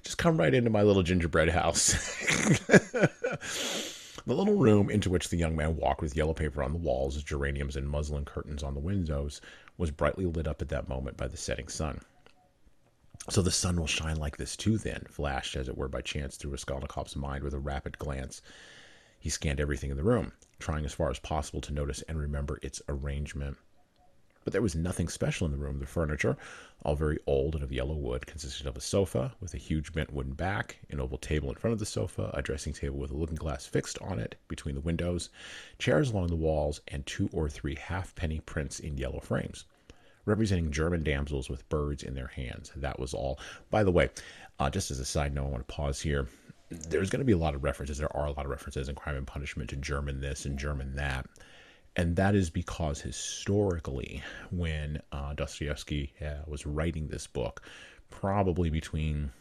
Just come right into my little gingerbread house. the little room into which the young man walked with yellow paper on the walls, geraniums, and muslin curtains on the windows was brightly lit up at that moment by the setting sun. So the sun will shine like this too, then, flashed as it were by chance through Raskolnikov's mind with a rapid glance. He scanned everything in the room, trying as far as possible to notice and remember its arrangement. But there was nothing special in the room. The furniture, all very old and of yellow wood, consisted of a sofa with a huge bent wooden back, an oval table in front of the sofa, a dressing table with a looking glass fixed on it between the windows, chairs along the walls, and two or three halfpenny prints in yellow frames representing German damsels with birds in their hands. That was all. By the way, uh, just as a side note, I want to pause here. There's going to be a lot of references. There are a lot of references in Crime and Punishment to German this and German that. And that is because historically, when uh, Dostoevsky uh, was writing this book, probably between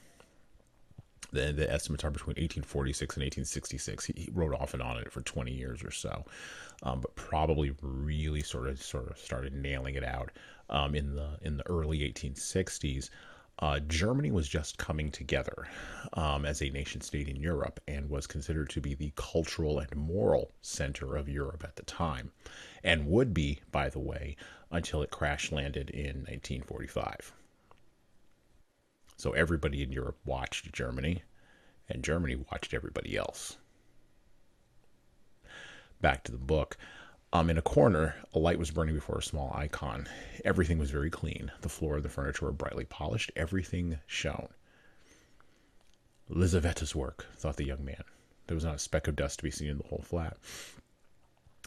the, the estimates are between 1846 and 1866. He, he wrote off and on it for 20 years or so, um, but probably really sort of sort of started nailing it out um, in the in the early 1860s. Uh, Germany was just coming together um, as a nation state in Europe and was considered to be the cultural and moral center of Europe at the time, and would be, by the way, until it crash landed in 1945. So everybody in Europe watched Germany and Germany watched everybody else. Back to the book. Um, in a corner, a light was burning before a small icon. Everything was very clean. The floor the furniture were brightly polished. Everything shone. Lizaveta's work, thought the young man. There was not a speck of dust to be seen in the whole flat.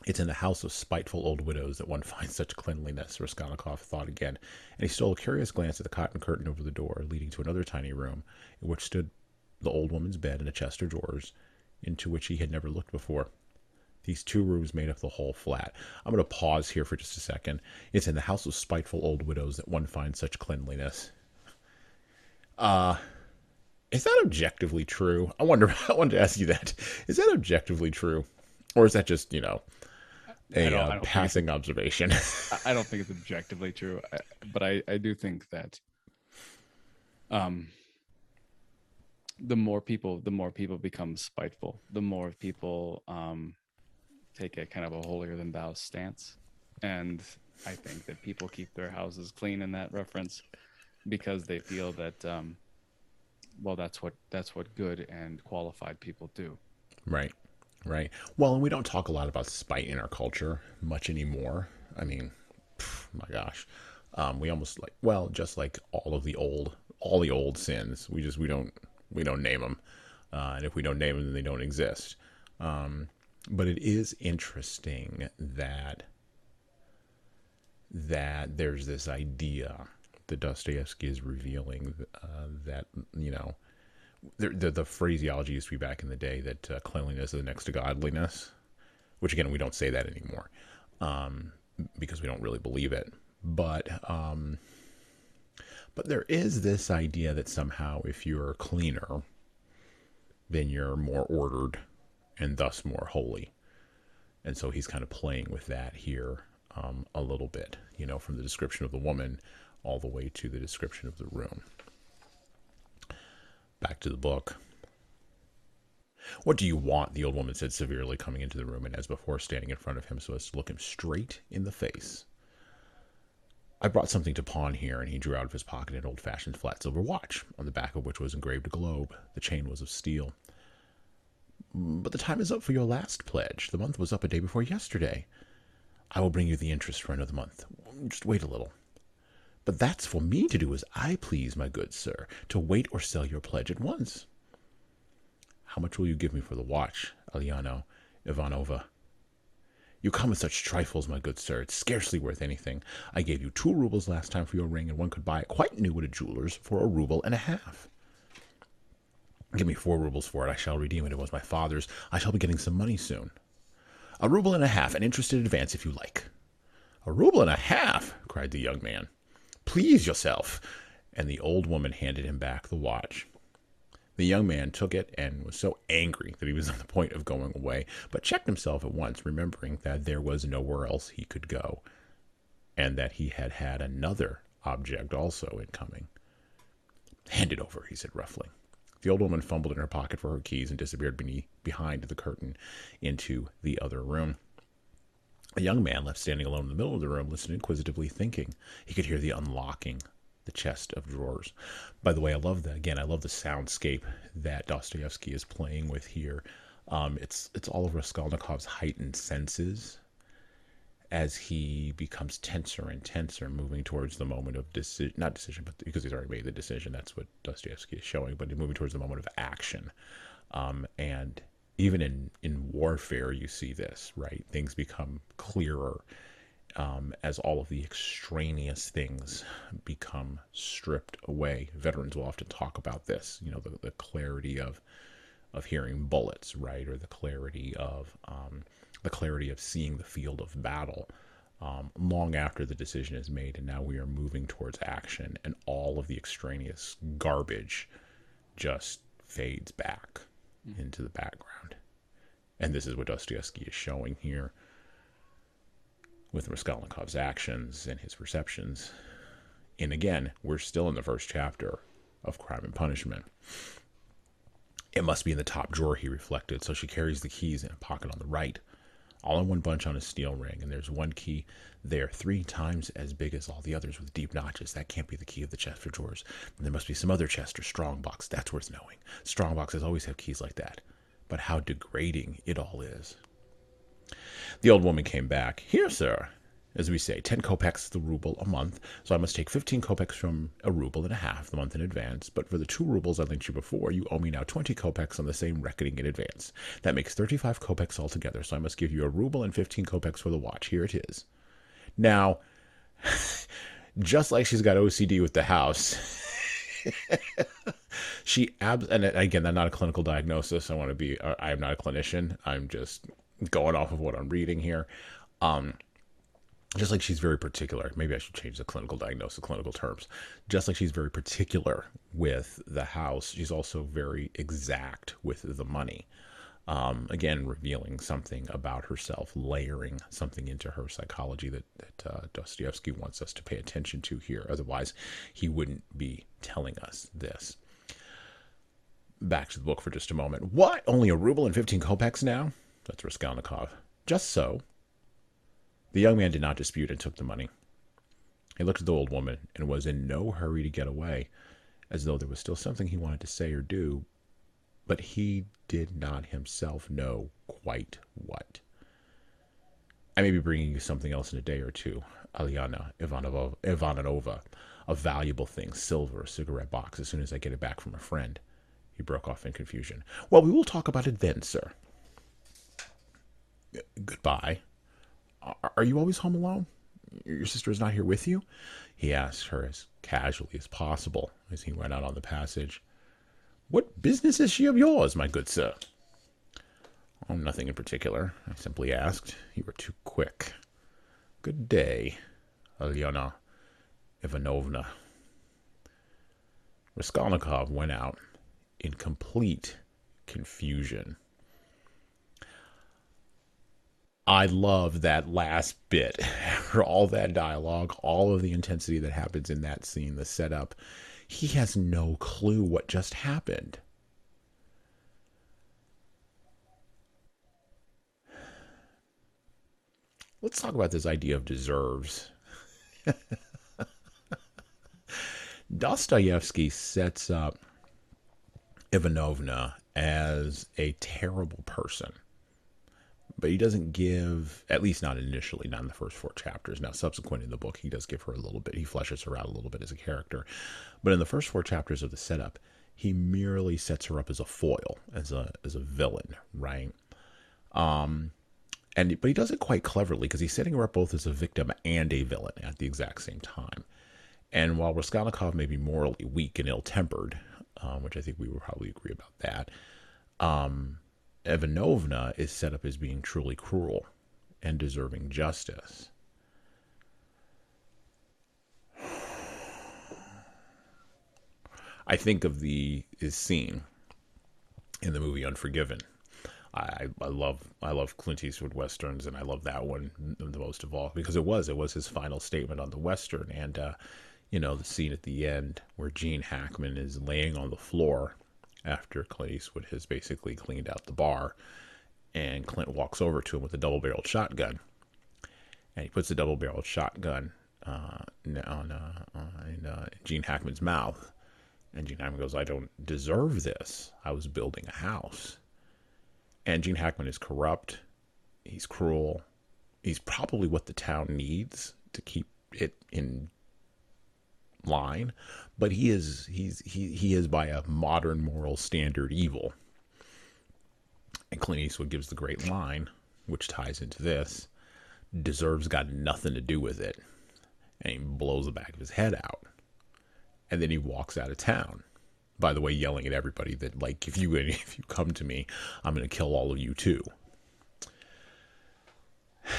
It's in the house of spiteful old widows that one finds such cleanliness, Raskolnikov thought again, and he stole a curious glance at the cotton curtain over the door, leading to another tiny room, in which stood the old woman's bed and a chest of drawers, into which he had never looked before. These two rooms made up the whole flat. I'm going to pause here for just a second. It's in the house of spiteful old widows that one finds such cleanliness. Uh, is that objectively true? I wonder. I wanted to ask you that. Is that objectively true, or is that just you know a uh, passing observation? I don't think it's objectively true, but I I do think that um the more people the more people become spiteful the more people um take a kind of a holier than thou stance. And i think that people keep their houses clean in that reference because they feel that um well that's what that's what good and qualified people do. Right. Right. Well and we don't talk a lot about spite in our culture much anymore. I mean pff, my gosh. Um, we almost like well just like all of the old all the old sins. We just we don't we don't name them uh, and if we don't name them then they don't exist. Um, but it is interesting that that there's this idea that Dostoevsky is revealing uh, that you know the, the, the phraseology used to be back in the day that uh, cleanliness is next to godliness, which again we don't say that anymore um, because we don't really believe it. But um, but there is this idea that somehow if you're cleaner, then you're more ordered and thus more holy. And so he's kind of playing with that here um, a little bit, you know, from the description of the woman all the way to the description of the room. Back to the book. What do you want? The old woman said severely, coming into the room and as before standing in front of him so as to look him straight in the face. I brought something to pawn here, and he drew out of his pocket an old fashioned flat silver watch, on the back of which was engraved a globe. The chain was of steel. But the time is up for your last pledge. The month was up a day before yesterday. I will bring you the interest for another month. Just wait a little. But that's for me to do as I please, my good sir, to wait or sell your pledge at once. How much will you give me for the watch, Aliana Ivanova? You come with such trifles, my good sir. It's scarcely worth anything. I gave you two roubles last time for your ring, and one could buy it quite new at a jeweler's for a rouble and a half. Give me four roubles for it. I shall redeem it. It was my father's. I shall be getting some money soon. A rouble and a half, an interest in advance if you like. A rouble and a half, cried the young man. Please yourself. And the old woman handed him back the watch. The young man took it and was so angry that he was on the point of going away, but checked himself at once, remembering that there was nowhere else he could go, and that he had had another object also in coming. Hand it over, he said roughly. The old woman fumbled in her pocket for her keys and disappeared beneath, behind the curtain into the other room. A young man left standing alone in the middle of the room listened inquisitively, thinking. He could hear the unlocking the chest of drawers. By the way, I love that. Again, I love the soundscape that Dostoevsky is playing with here. Um, it's it's all of Raskolnikov's heightened senses as he becomes tenser and tenser, moving towards the moment of decision, not decision, but because he's already made the decision. That's what Dostoevsky is showing, but moving towards the moment of action. Um, and even in, in warfare, you see this, right? Things become clearer um, as all of the extraneous things become stripped away. Veterans will often talk about this, you know, the, the clarity of of hearing bullets, right, or the clarity of um, the clarity of seeing the field of battle. Um, long after the decision is made, and now we are moving towards action, and all of the extraneous garbage just fades back mm-hmm. into the background. And this is what Dostoevsky is showing here with Raskolnikov's actions and his perceptions. And again, we're still in the first chapter of Crime and Punishment. It must be in the top drawer, he reflected, so she carries the keys in a pocket on the right. All in one bunch on a steel ring, and there's one key there three times as big as all the others with deep notches. That can't be the key of the chest for drawers. And there must be some other chest or strong box. That's worth knowing. Strong boxes always have keys like that. But how degrading it all is. The old woman came back. Here, sir, as we say, 10 kopecks the ruble a month. So I must take 15 kopecks from a ruble and a half the month in advance. But for the two rubles I lent you before, you owe me now 20 kopecks on the same reckoning in advance. That makes 35 kopecks altogether. So I must give you a ruble and 15 kopecks for the watch. Here it is. Now, just like she's got OCD with the house, she abs and again, that's not a clinical diagnosis. I want to be. I am not a clinician. I'm just going off of what I'm reading here. Um, just like she's very particular, maybe I should change the clinical diagnosis, clinical terms. Just like she's very particular with the house, she's also very exact with the money. Um, again, revealing something about herself, layering something into her psychology that, that uh, Dostoevsky wants us to pay attention to here. Otherwise, he wouldn't be telling us this. Back to the book for just a moment. What? Only a ruble and 15 kopecks now? That's Raskolnikov. Just so. The young man did not dispute and took the money. He looked at the old woman and was in no hurry to get away, as though there was still something he wanted to say or do, but he did not himself know quite what. I may be bringing you something else in a day or two, Aliana Ivanova, Ivanova, a valuable thing, silver, a cigarette box, as soon as I get it back from a friend. He broke off in confusion. Well, we will talk about it then, sir. Goodbye. Are you always home alone? Your sister is not here with you? He asked her as casually as possible as he went out on the passage. What business is she of yours, my good sir? Oh, nothing in particular. I simply asked. You were too quick. Good day, Alyona Ivanovna. Raskolnikov went out in complete confusion. I love that last bit. All that dialogue, all of the intensity that happens in that scene, the setup, he has no clue what just happened. Let's talk about this idea of deserves. Dostoevsky sets up Ivanovna as a terrible person but he doesn't give, at least not initially, not in the first four chapters. Now, subsequent in the book, he does give her a little bit. He fleshes her out a little bit as a character, but in the first four chapters of the setup, he merely sets her up as a foil, as a as a villain, right? Um, and but he does it quite cleverly because he's setting her up both as a victim and a villain at the exact same time. And while Raskolnikov may be morally weak and ill-tempered, um, which I think we would probably agree about that, um, Ivanovna is set up as being truly cruel and deserving justice. I think of the is scene in the movie Unforgiven. I, I love I love Clint Eastwood westerns, and I love that one the most of all because it was it was his final statement on the western, and uh, you know the scene at the end where Gene Hackman is laying on the floor after Clint Eastwood has basically cleaned out the bar. And Clint walks over to him with a double barreled shotgun. And he puts the double barreled shotgun uh, on uh, uh, in Gene Hackman's mouth. And Gene Hackman goes, I don't deserve this. I was building a house. And Gene Hackman is corrupt. He's cruel. He's probably what the town needs to keep it in line, but he is he's he he is by a modern moral standard evil. And Clint Eastwood gives the great line, which ties into this: deserves got nothing to do with it, and he blows the back of his head out, and then he walks out of town. By the way, yelling at everybody that like if you if you come to me, I'm going to kill all of you too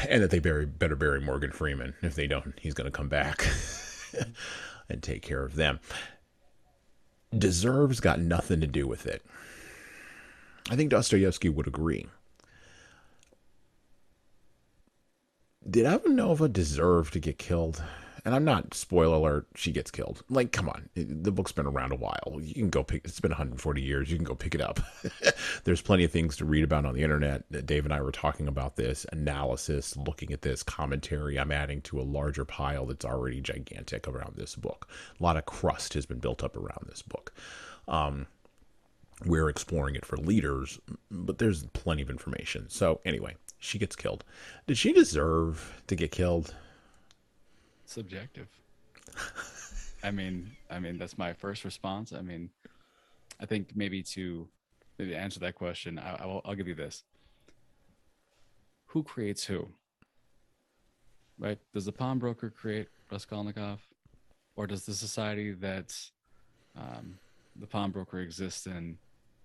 and that they bury, better bury Morgan Freeman. If they don't, he's going to come back. and take care of them. Deserves got nothing to do with it. I think Dostoevsky would agree. Did Ivanova deserve to get killed? And I'm not spoiler alert, she gets killed. Like, come on, the book's been around a while. You can go pick. It's been 140 years. You can go pick it up. There's plenty of things to read about on the internet. Dave and I were talking about this analysis, looking at this commentary. I'm adding to a larger pile that's already gigantic around this book. A lot of crust has been built up around this book. Um, we're exploring it for leaders, but there's plenty of information. So anyway, she gets killed. Did she deserve to get killed? Subjective. I mean, I mean that's my first response. I mean, I think maybe to maybe answer that question, I, I will, I'll give you this: Who creates who? Right? Does the pawnbroker create Raskolnikov, or does the society that um, the pawnbroker exists in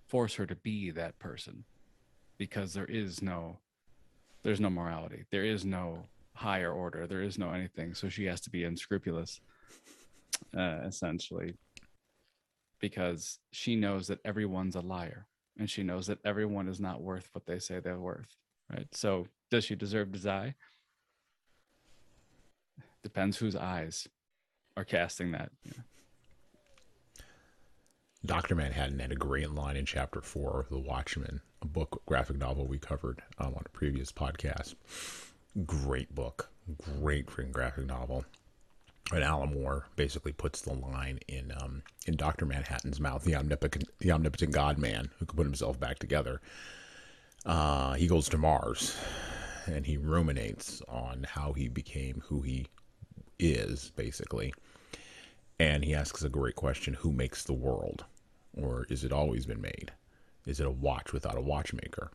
force her to be that person? Because there is no, there's no morality. There is no higher order. There is no anything, so she has to be unscrupulous, uh, essentially, because she knows that everyone's a liar, and she knows that everyone is not worth what they say they're worth. Right. So, does she deserve to die? Depends whose eyes are casting that. Dr. Manhattan had a great line in chapter four of The Watchmen, a book graphic novel we covered um, on a previous podcast Great book, great freaking graphic novel. And Alan Moore basically puts the line in um, in Doctor Manhattan's mouth, the omnipotent, the omnipotent God man who could put himself back together. Uh, he goes to Mars, and he ruminates on how he became who he is, basically. And he asks a great question: Who makes the world, or is it always been made? Is it a watch without a watchmaker?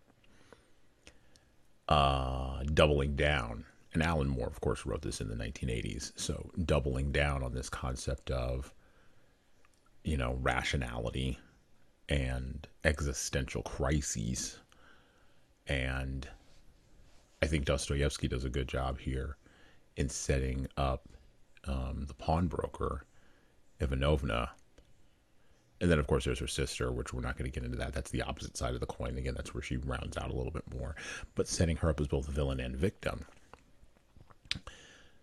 Uh, doubling down. And Alan Moore, of course, wrote this in the 1980s. So doubling down on this concept of, you know, rationality and existential crises. And I think Dostoevsky does a good job here in setting up um, the pawnbroker, Ivanovna, and then, of course, there's her sister, which we're not going to get into that. That's the opposite side of the coin. Again, that's where she rounds out a little bit more. But setting her up as both villain and victim.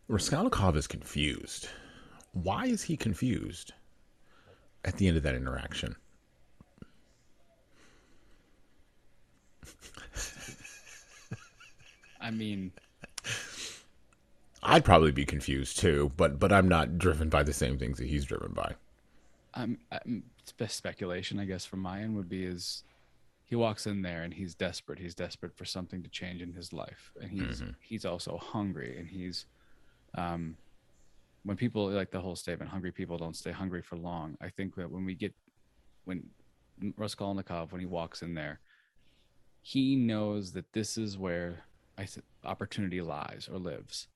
Raskolnikov is confused. Why is he confused at the end of that interaction? I mean, I'd probably be confused too, but but I'm not driven by the same things that he's driven by. I'm, I'm speculation, I guess, from my end would be is he walks in there and he's desperate. He's desperate for something to change in his life, and he's mm-hmm. he's also hungry, and he's um when people like the whole statement, hungry people don't stay hungry for long. I think that when we get when Raskolnikov when he walks in there, he knows that this is where I opportunity lies or lives,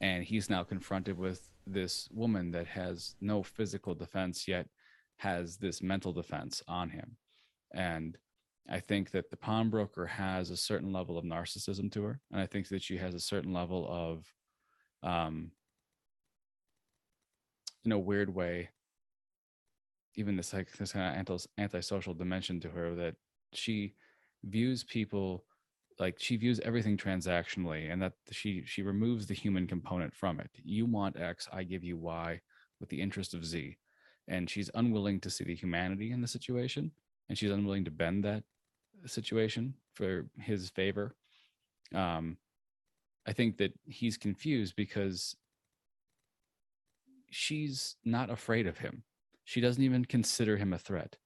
and he's now confronted with this woman that has no physical defense yet has this mental defense on him. And i think that the pawnbroker has a certain level of narcissism to her. And i think that she has a certain level of um in a weird way even this like this kind of anti- antisocial dimension to her that she views people like she views everything transactionally and that she she removes the human component from it. You want x i give you y with the interest of z and she's unwilling to see the humanity in the situation and she's unwilling to bend that situation for his favor. Um i think that he's confused because she's not afraid of him. She doesn't even consider him a threat.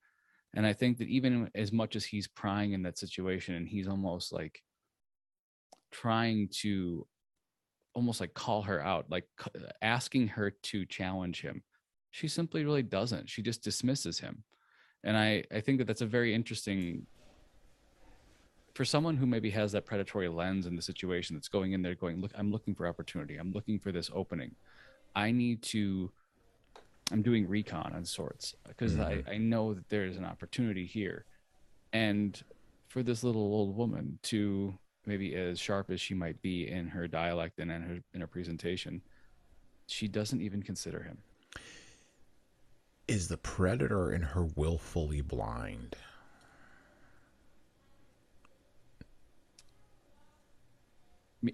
And I think that even as much as he's prying in that situation and he's almost like trying to almost like call her out, like asking her to challenge him, she simply really doesn't. She just dismisses him. And I, I think that that's a very interesting for someone who maybe has that predatory lens in the situation that's going in there going, look, I'm looking for opportunity. I'm looking for this opening. I need to I'm doing recon on sorts because mm-hmm. I, I know that there is an opportunity here. And for this little old woman to maybe as sharp as she might be in her dialect and in her in her presentation, she doesn't even consider him. Is the predator in her willfully blind?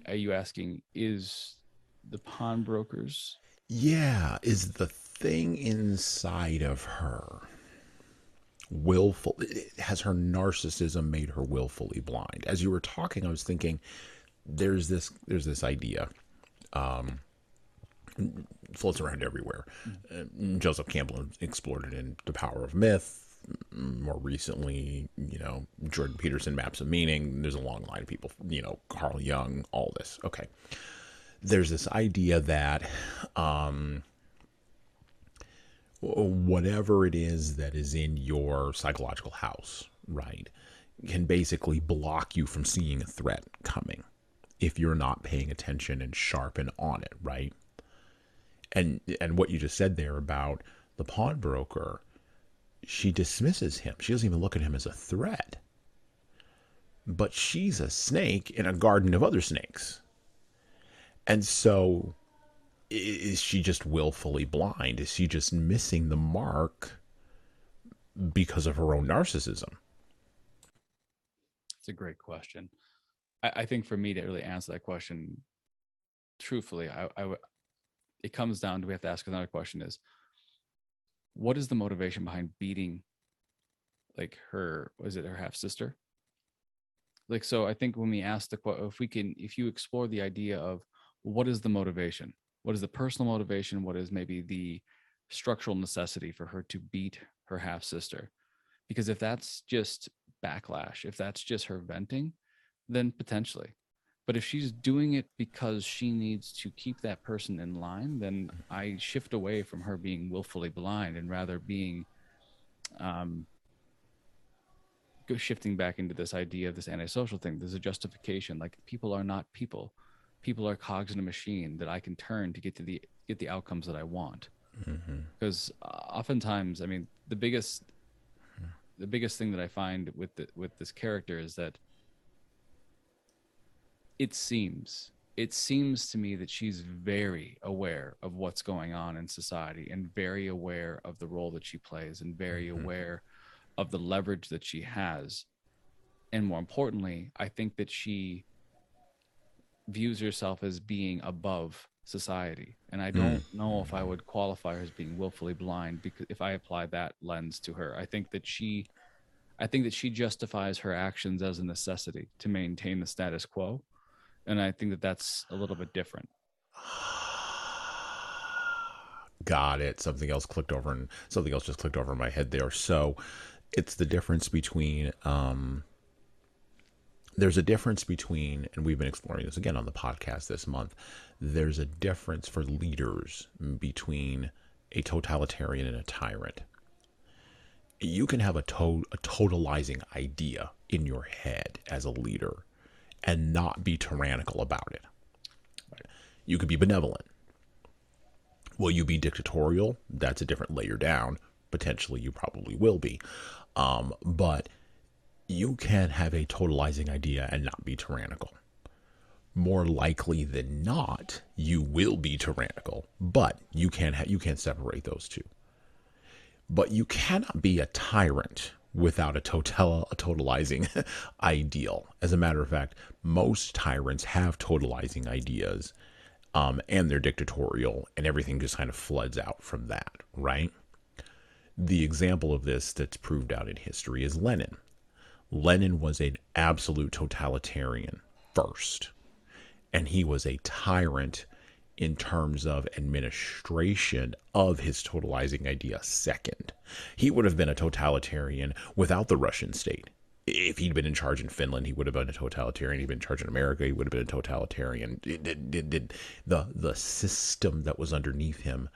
Are you asking is the pawnbrokers Yeah, is the thing inside of her willful has her narcissism made her willfully blind as you were talking i was thinking there's this there's this idea um floats around everywhere. Uh, joseph campbell explored it in the power of myth more recently you know jordan peterson maps of meaning. There's a long line of people you know carl jung all this. Okay. There's this idea that um whatever it is that is in your psychological house, right, can basically block you from seeing a threat coming if you're not paying attention and sharp and on it, right? And and what you just said there about the pawnbroker, she dismisses him. She doesn't even look at him as a threat. But she's a snake in a garden of other snakes. And so is she just willfully blind? Is she just missing the mark because of her own narcissism? It's a great question. I, I, think for me to really answer that question truthfully, I, I it comes down to we have to ask another question: is what is the motivation behind beating like her? Was it her half sister? Like so, I think when we ask the if we can, if you explore the idea of what is the motivation what is the personal motivation what is maybe the structural necessity for her to beat her half sister because if that's just backlash if that's just her venting then potentially but if she's doing it because she needs to keep that person in line then i shift away from her being willfully blind and rather being um go shifting back into this idea of this antisocial thing there's a justification like people are not people people are cogs in a machine that I can turn to get to the get the outcomes that I want. Because mm-hmm. oftentimes, I mean, the biggest the biggest thing that I find with the, with this character is that it seems it seems to me that she's very aware of what's going on in society and very aware of the role that she plays and very mm-hmm. aware of the leverage that she has and more importantly i think that she views herself as being above society and i don't mm. know if i would qualify her as being willfully blind because if i apply that lens to her i think that she i think that she justifies her actions as a necessity to maintain the status quo and i think that that's a little bit different. Got it. Something else clicked over and something else just clicked over in my head there. So it's the difference between um there's a difference between, and we've been exploring this again on the podcast this month, there's a difference for leaders between a totalitarian and a tyrant. You can have a, to- a totalizing idea in your head as a leader and not be tyrannical about it. You could be benevolent. Will you be dictatorial? That's a different layer down. Potentially, you probably will be. Um, but you can have a totalizing idea and not be tyrannical. More likely than not, you will be tyrannical, but you can ha- you can't separate those two. But you cannot be a tyrant without a total a totalizing ideal. As a matter of fact, most tyrants have totalizing ideas, um, and they're dictatorial, and everything just kind of floods out from that, right? The example of this that's proved out in history is Lenin. Lenin was an absolute totalitarian first, and he was a tyrant in terms of administration of his totalizing idea second. He would have been a totalitarian without the Russian state. If he'd been in charge in Finland, he would have been a totalitarian. He'd been in charge in America, he would have been a totalitarian. It, it, it, the the system that was underneath him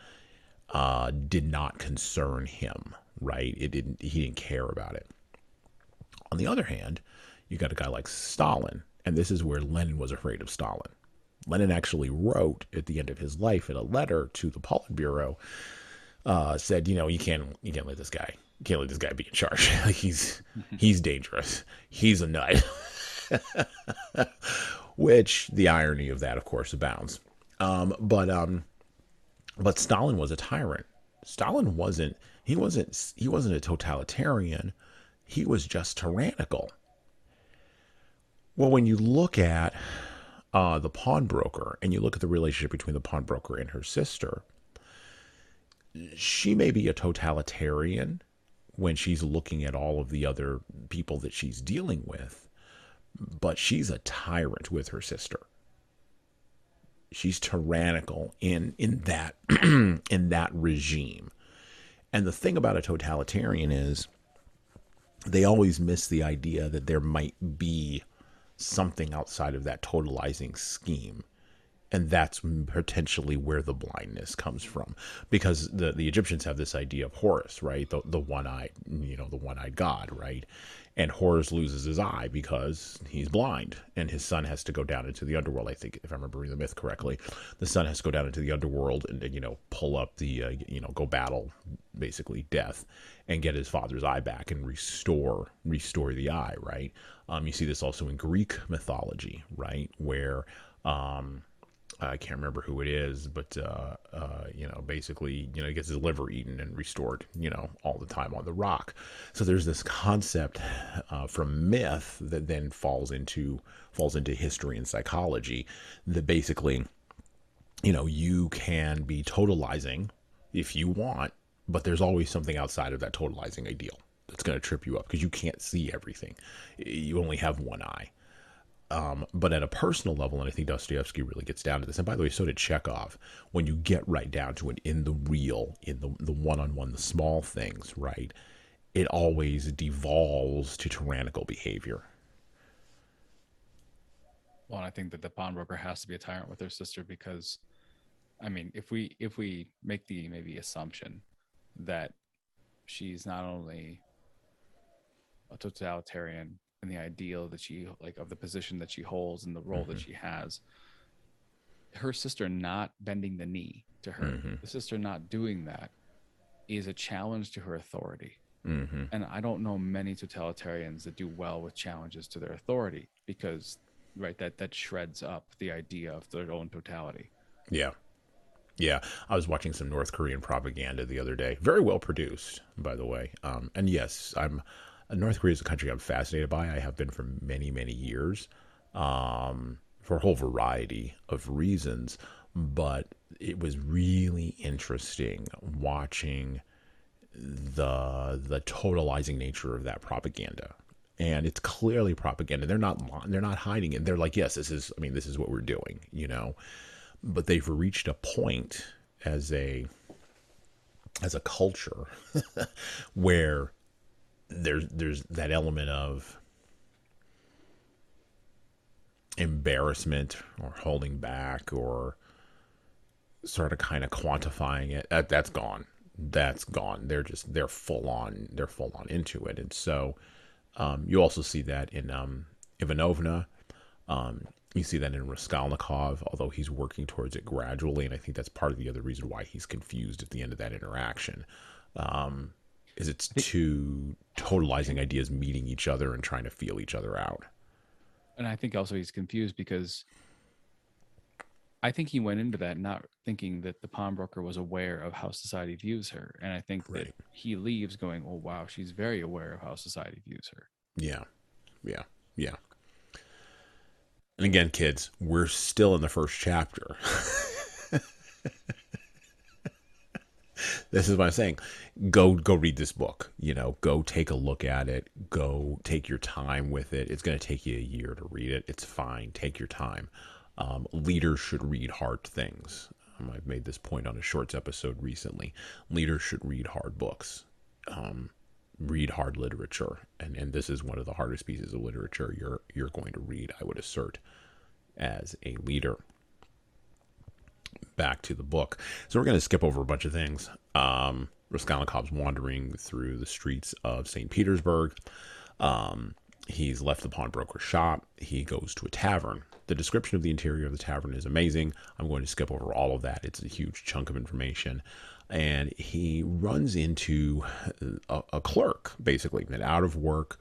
uh, did not concern him. Right? It didn't. He didn't care about it. On the other hand, you got a guy like Stalin, and this is where Lenin was afraid of Stalin. Lenin actually wrote at the end of his life in a letter to the Politburo, uh, said, you know, you can't you can't let this guy you can't let this guy be in charge. he's he's dangerous. He's a nut. Which the irony of that, of course, abounds. Um, but um, but Stalin was a tyrant. Stalin wasn't he wasn't he wasn't a totalitarian he was just tyrannical. Well, when you look at uh, the pawnbroker and you look at the relationship between the pawnbroker and her sister, she may be a totalitarian when she's looking at all of the other people that she's dealing with, but she's a tyrant with her sister. She's tyrannical in in that in that regime. And the thing about a totalitarian is they always miss the idea that there might be something outside of that totalizing scheme. And that's potentially where the blindness comes from. Because the, the egyptians have this idea of horus right? The, the one-eyed you know the one-eyed god right and horus loses his eye because he's blind and his son has to go down into the underworld. I think if I'm remembering the myth correctly the son has to go down into the underworld and, and you know pull up the uh, you know go battle basically death and get his father's eye back and restore restore the eye right? Um, you see this also in greek mythology right? Where um, I can't remember who it is, but uh, uh, you know, basically, you know, he gets his liver eaten and restored, you know, all the time on the rock. So there's this concept uh, from myth that then falls into falls into history and psychology that basically, you know, you can be totalizing if you want, but there's always something outside of that totalizing ideal that's going to trip you up because you can't see everything. You only have one eye. Um, but at a personal level, and I think Dostoevsky really gets down to this, and by the way, so did Chekhov, when you get right down to it in the real, in the, the one-on-one, the small things, right, it always devolves to tyrannical behavior. Well, I think that the pawnbroker has to be a tyrant with her sister because, I mean, if we if we make the maybe assumption that she's not only a totalitarian and the ideal that she like of the position that she holds and the role mm-hmm. that she has her sister not bending the knee to her mm-hmm. the sister not doing that is a challenge to her authority mm-hmm. and i don't know many totalitarians that do well with challenges to their authority because right that that shreds up the idea of their own totality yeah yeah, I was watching some North Korean propaganda the other day. Very well produced, by the way. Um, and yes, I'm North Korea is a country I'm fascinated by. I have been for many, many years um, for a whole variety of reasons. But it was really interesting watching the the totalizing nature of that propaganda and it's clearly propaganda they're not they're not hiding it they're like yes this is i mean this is what we're doing you know but they've reached a point as a as a culture where there's there's that element of embarrassment or holding back or sort of kind of quantifying it that, that's gone. That's gone. They're just they're full on they're full on into it. And so um, you also see that in um, Ivanovna. Um, you see that in Raskolnikov although he's working towards it gradually and I think that's part of the other reason why he's confused at the end of that interaction. Um, is it's two totalizing ideas meeting each other and trying to feel each other out. And I think also he's confused because I think he went into that not thinking that the pawnbroker was aware of how society views her. And I think right. that he leaves going, Oh wow, she's very aware of how society views her. Yeah. Yeah. Yeah. And again, kids, we're still in the first chapter. this is what I'm saying. Go go read this book. You know, go take a look at it. Go take your time with it. It's going to take you a year to read it. It's fine. Take your time. Um, leaders should read hard things. Um, I've made this point on a shorts episode recently. Leaders should read hard books. Um, read hard literature, and and this is one of the hardest pieces of literature you're you're going to read. I would assert as a leader back to the book. So we're going to skip over a bunch of things. Um, Raskolnikov's wandering through the streets of St. Petersburg. Um, he's left the pawnbroker shop. He goes to a tavern. The description of the interior of the tavern is amazing. I'm going to skip over all of that. It's a huge chunk of information. And he runs into a, a clerk, basically, an out of work,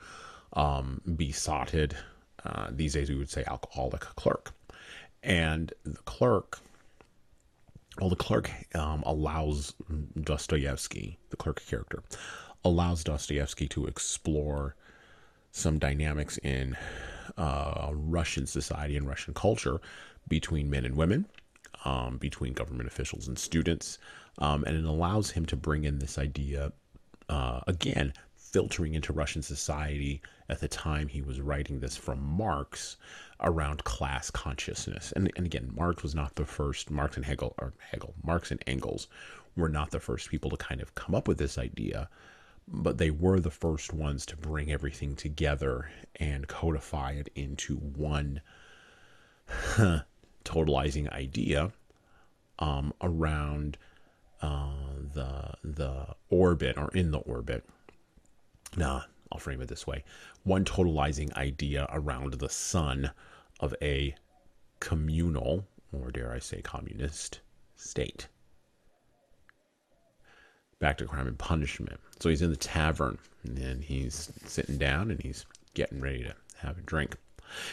um, besotted, uh, these days we would say alcoholic clerk. And the clerk well, the clerk um, allows Dostoevsky, the clerk character, allows Dostoevsky to explore some dynamics in uh, Russian society and Russian culture between men and women, um, between government officials and students. Um, and it allows him to bring in this idea, uh, again, filtering into Russian society at the time he was writing this from Marx around class consciousness. And, and again, Marx was not the first, Marx and Hegel, or Hegel, Marx and Engels were not the first people to kind of come up with this idea, but they were the first ones to bring everything together and codify it into one totalizing idea um, around uh, the the orbit or in the orbit. Nah, I'll frame it this way: one totalizing idea around the sun of a communal, or dare I say, communist state. Back to crime and punishment. So he's in the tavern and he's sitting down and he's getting ready to have a drink.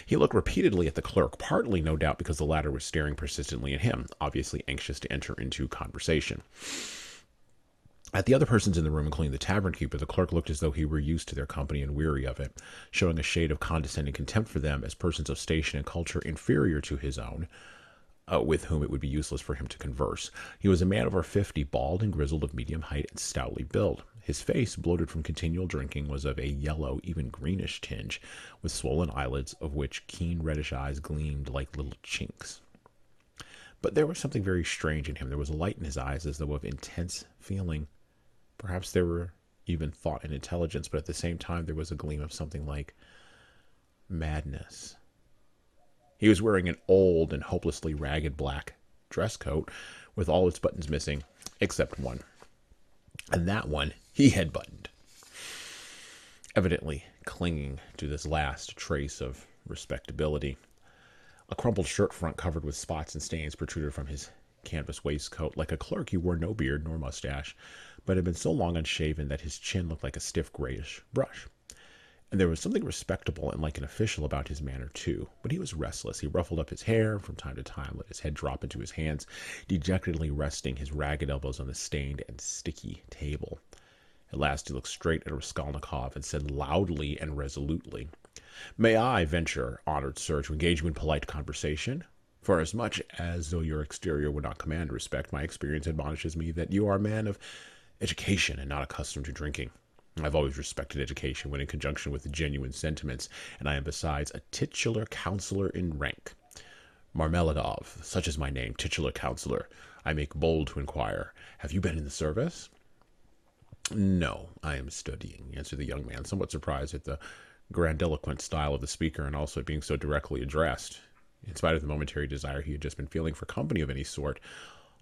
He looked repeatedly at the clerk, partly, no doubt, because the latter was staring persistently at him, obviously anxious to enter into conversation. At the other persons in the room, including the tavern keeper, the clerk looked as though he were used to their company and weary of it, showing a shade of condescending contempt for them as persons of station and culture inferior to his own, uh, with whom it would be useless for him to converse. He was a man over fifty, bald and grizzled, of medium height and stoutly built. His face, bloated from continual drinking, was of a yellow, even greenish tinge, with swollen eyelids, of which keen reddish eyes gleamed like little chinks. But there was something very strange in him. There was a light in his eyes as though of intense feeling. Perhaps there were even thought and intelligence, but at the same time there was a gleam of something like madness. He was wearing an old and hopelessly ragged black dress coat with all its buttons missing, except one. And that one he had buttoned, evidently clinging to this last trace of respectability. A crumpled shirt front covered with spots and stains protruded from his canvas waistcoat. Like a clerk, he wore no beard nor mustache, but had been so long unshaven that his chin looked like a stiff grayish brush. And there was something respectable and like an official about his manner, too. But he was restless. He ruffled up his hair, from time to time let his head drop into his hands, dejectedly resting his ragged elbows on the stained and sticky table. At last he looked straight at Raskolnikov and said loudly and resolutely, May I venture, honored sir, to engage you in polite conversation? For as much as though your exterior would not command respect, my experience admonishes me that you are a man of education and not accustomed to drinking. I've always respected education when in conjunction with the genuine sentiments, and I am besides a titular counselor in rank. Marmeladov, such is my name, titular counselor. I make bold to inquire, have you been in the service? No, I am studying, answered the young man, somewhat surprised at the grandiloquent style of the speaker and also at being so directly addressed. In spite of the momentary desire he had just been feeling for company of any sort,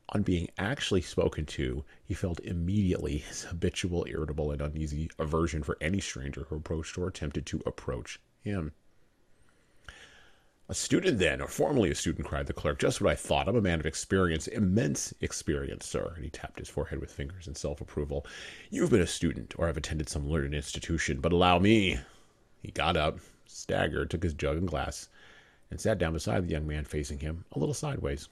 on being actually spoken to, he felt immediately his habitual irritable and uneasy aversion for any stranger who approached or attempted to approach him. A student, then, or formerly a student, cried the clerk. Just what I thought. I'm a man of experience, immense experience, sir. And he tapped his forehead with fingers in self approval. You've been a student, or have attended some learned institution, but allow me. He got up, staggered, took his jug and glass, and sat down beside the young man, facing him, a little sideways.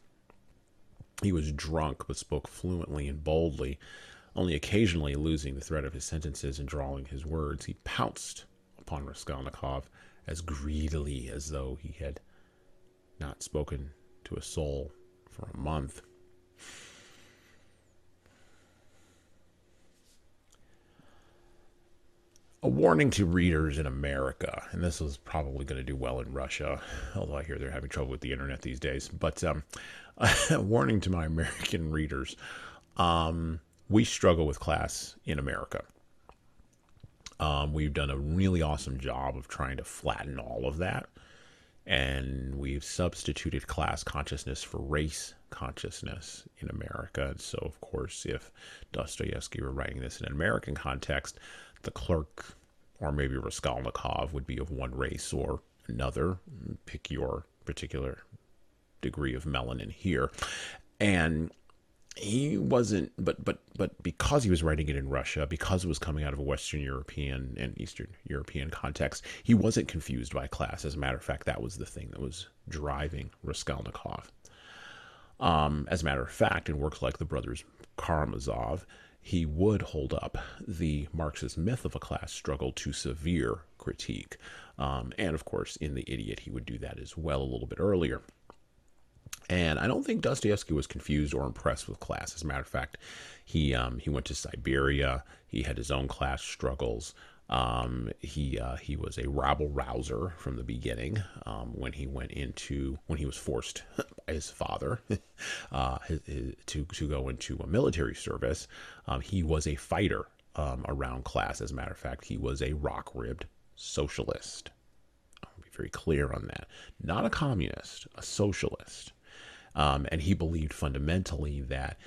He was drunk, but spoke fluently and boldly, only occasionally losing the thread of his sentences and drawling his words. He pounced upon Raskolnikov as greedily as though he had not spoken to a soul for a month. A warning to readers in America, and this is probably going to do well in Russia, although I hear they're having trouble with the internet these days. But um, a warning to my American readers um, we struggle with class in America. Um, we've done a really awesome job of trying to flatten all of that. And we've substituted class consciousness for race consciousness in America. And so, of course, if Dostoevsky were writing this in an American context, the clerk or maybe Raskolnikov would be of one race or another. Pick your particular degree of melanin here. And he wasn't but but but because he was writing it in Russia, because it was coming out of a Western European and Eastern European context, he wasn't confused by class. As a matter of fact, that was the thing that was driving Raskolnikov. Um, as a matter of fact, in works like the Brothers Karamazov, he would hold up the Marxist myth of a class struggle to severe critique. Um, and of course, in The Idiot, he would do that as well a little bit earlier. And I don't think Dostoevsky was confused or impressed with class. As a matter of fact, he um, he went to Siberia. He had his own class struggles. Um, he uh, he was a rabble rouser from the beginning. Um, when he went into when he was forced by his father uh, his, his, to to go into a military service, um, he was a fighter um, around class. As a matter of fact, he was a rock ribbed socialist. I'll be very clear on that. Not a communist, a socialist. Um, and he believed fundamentally that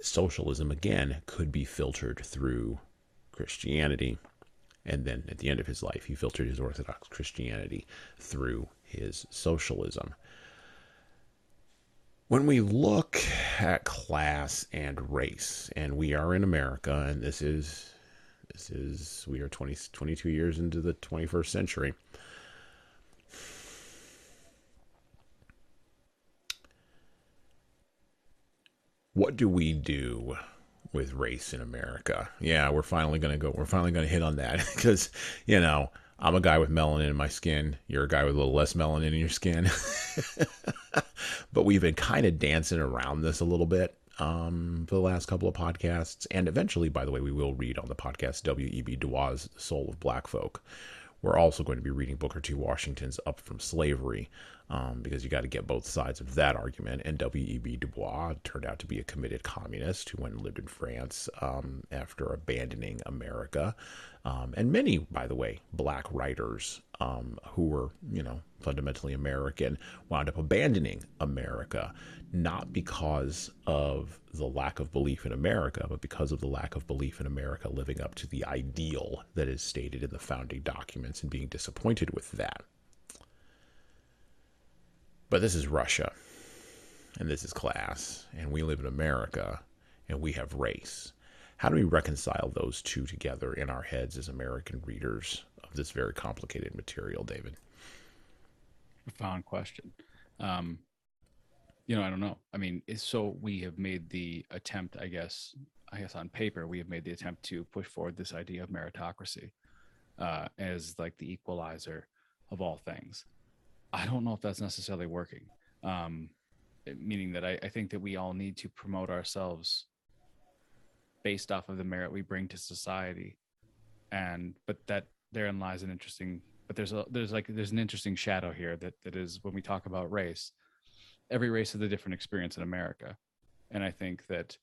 socialism, again, could be filtered through Christianity. And then at the end of his life, he filtered his Orthodox Christianity through his socialism. When we look at class and race, and we are in America, and this is this is we are 20, 22 years into the 21st century. What do we do with race in America? Yeah, we're finally going to go. We're finally to hit on that because, you know, I'm a guy with melanin in my skin. You're a guy with a little less melanin in your skin. but we've been kind of dancing around this a little bit um, for the last couple of podcasts. And eventually, by the way, we will read on the podcast W.E.B. Du Bois' Soul of Black Folk. We're also going to be reading Booker T. Washington's Up from Slavery um, because you got to get both sides of that argument. And W.E.B. Du Bois turned out to be a committed communist who went and lived in France um, after abandoning America. Um, and many, by the way, black writers um, who were, you know, fundamentally American wound up abandoning America, not because of the lack of belief in America, but because of the lack of belief in America living up to the ideal that is stated in the founding documents and being disappointed with that. But this is Russia, and this is class, and we live in America, and we have race. How do we reconcile those two together in our heads as American readers of this very complicated material, David? Profound question. Um, you know, I don't know. I mean, so we have made the attempt, I guess, I guess on paper, we have made the attempt to push forward this idea of meritocracy uh, as like the equalizer of all things. I don't know if that's necessarily working. Um, meaning that I, I think that we all need to promote ourselves based off of the merit we bring to society, and but that therein lies an interesting. But there's a there's like there's an interesting shadow here that that is when we talk about race. Every race has a different experience in America, and I think that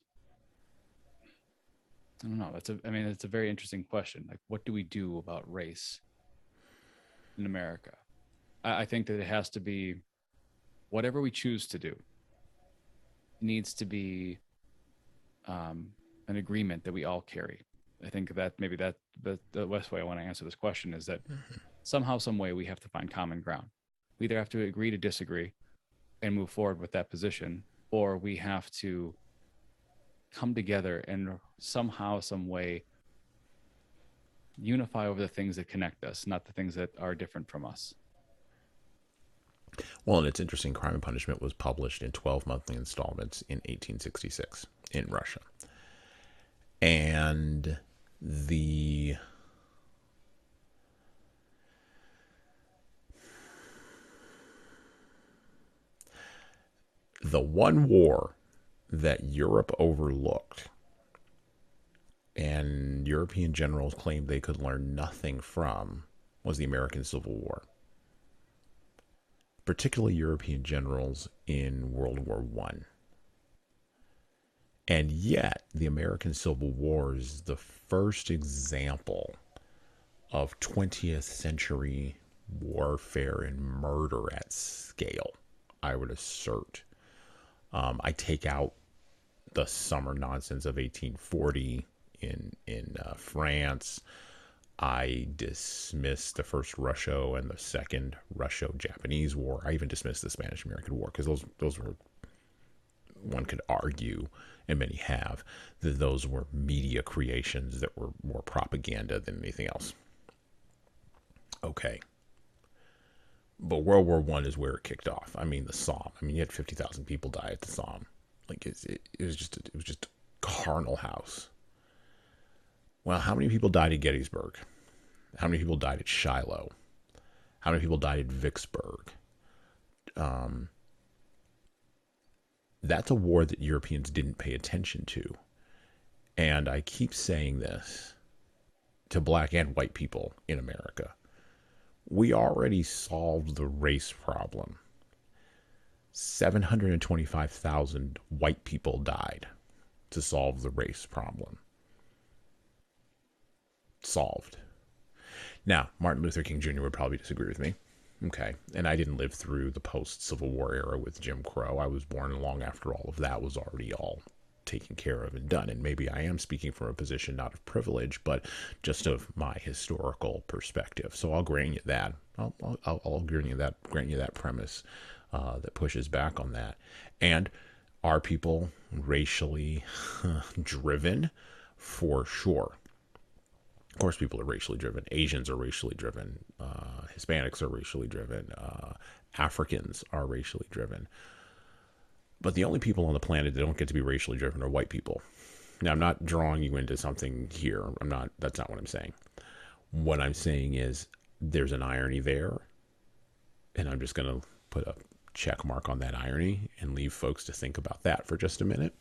I don't know. That's a. I mean, it's a very interesting question. Like, what do we do about race in America? I think that it has to be whatever we choose to do needs to be um, an agreement that we all carry. I think that maybe that the, the best way I want to answer this question is that mm-hmm. somehow, some way, we have to find common ground. We either have to agree to disagree and move forward with that position, or we have to come together and somehow, some way, unify over the things that connect us, not the things that are different from us. Well, and it's interesting. Crime and Punishment was published in 12 monthly installments in 1866 in Russia. And the the one war that Europe overlooked and European generals claimed they could learn nothing from was the American Civil War particularly European generals in World War One. And yet, the American Civil War is the first example of 20th century warfare and murder at scale, I would assert. Um, I take out the summer nonsense of 1840 in in uh, France, I dismissed the first Russo and the second Russo-Japanese War. I even dismissed the Spanish-American War because those those were one could argue, and many have, that those were media creations that were more propaganda than anything else. Okay. But World War One is where it kicked off. I mean, the Somme. I mean, you had fifty thousand people die at the Somme. Like it, it, it was just it was just carnal house. Well, how many people died at Gettysburg? How many people died at Shiloh? How many people died at Vicksburg? Um, That's a war that Europeans didn't pay attention to. And I keep saying this to black and white people in America. We already solved the race problem. 725,000 white people died to solve the race problem. Solved. Now, Martin Luther King Jr. would probably disagree with me. Okay. And I didn't live through the post Civil War era with Jim Crow. I was born long after all of that was already all taken care of and done. And maybe I am speaking from a position not of privilege, but just of my historical perspective. So I'll grant you that. I'll, I'll, I'll grant you that. Grant you that premise uh, that pushes back on that. And are people racially driven? For sure. Of course, people are racially driven. Asians are racially driven. Uh, Hispanics are racially driven. Uh, Africans are racially driven. But the only people on the planet that don't get to be racially driven are white people. Now, I'm not drawing you into something here. I'm not, that's not what I'm saying. What I'm saying is there's an irony there. And I'm just going to put a check mark on that irony and leave folks to think about that for just a minute.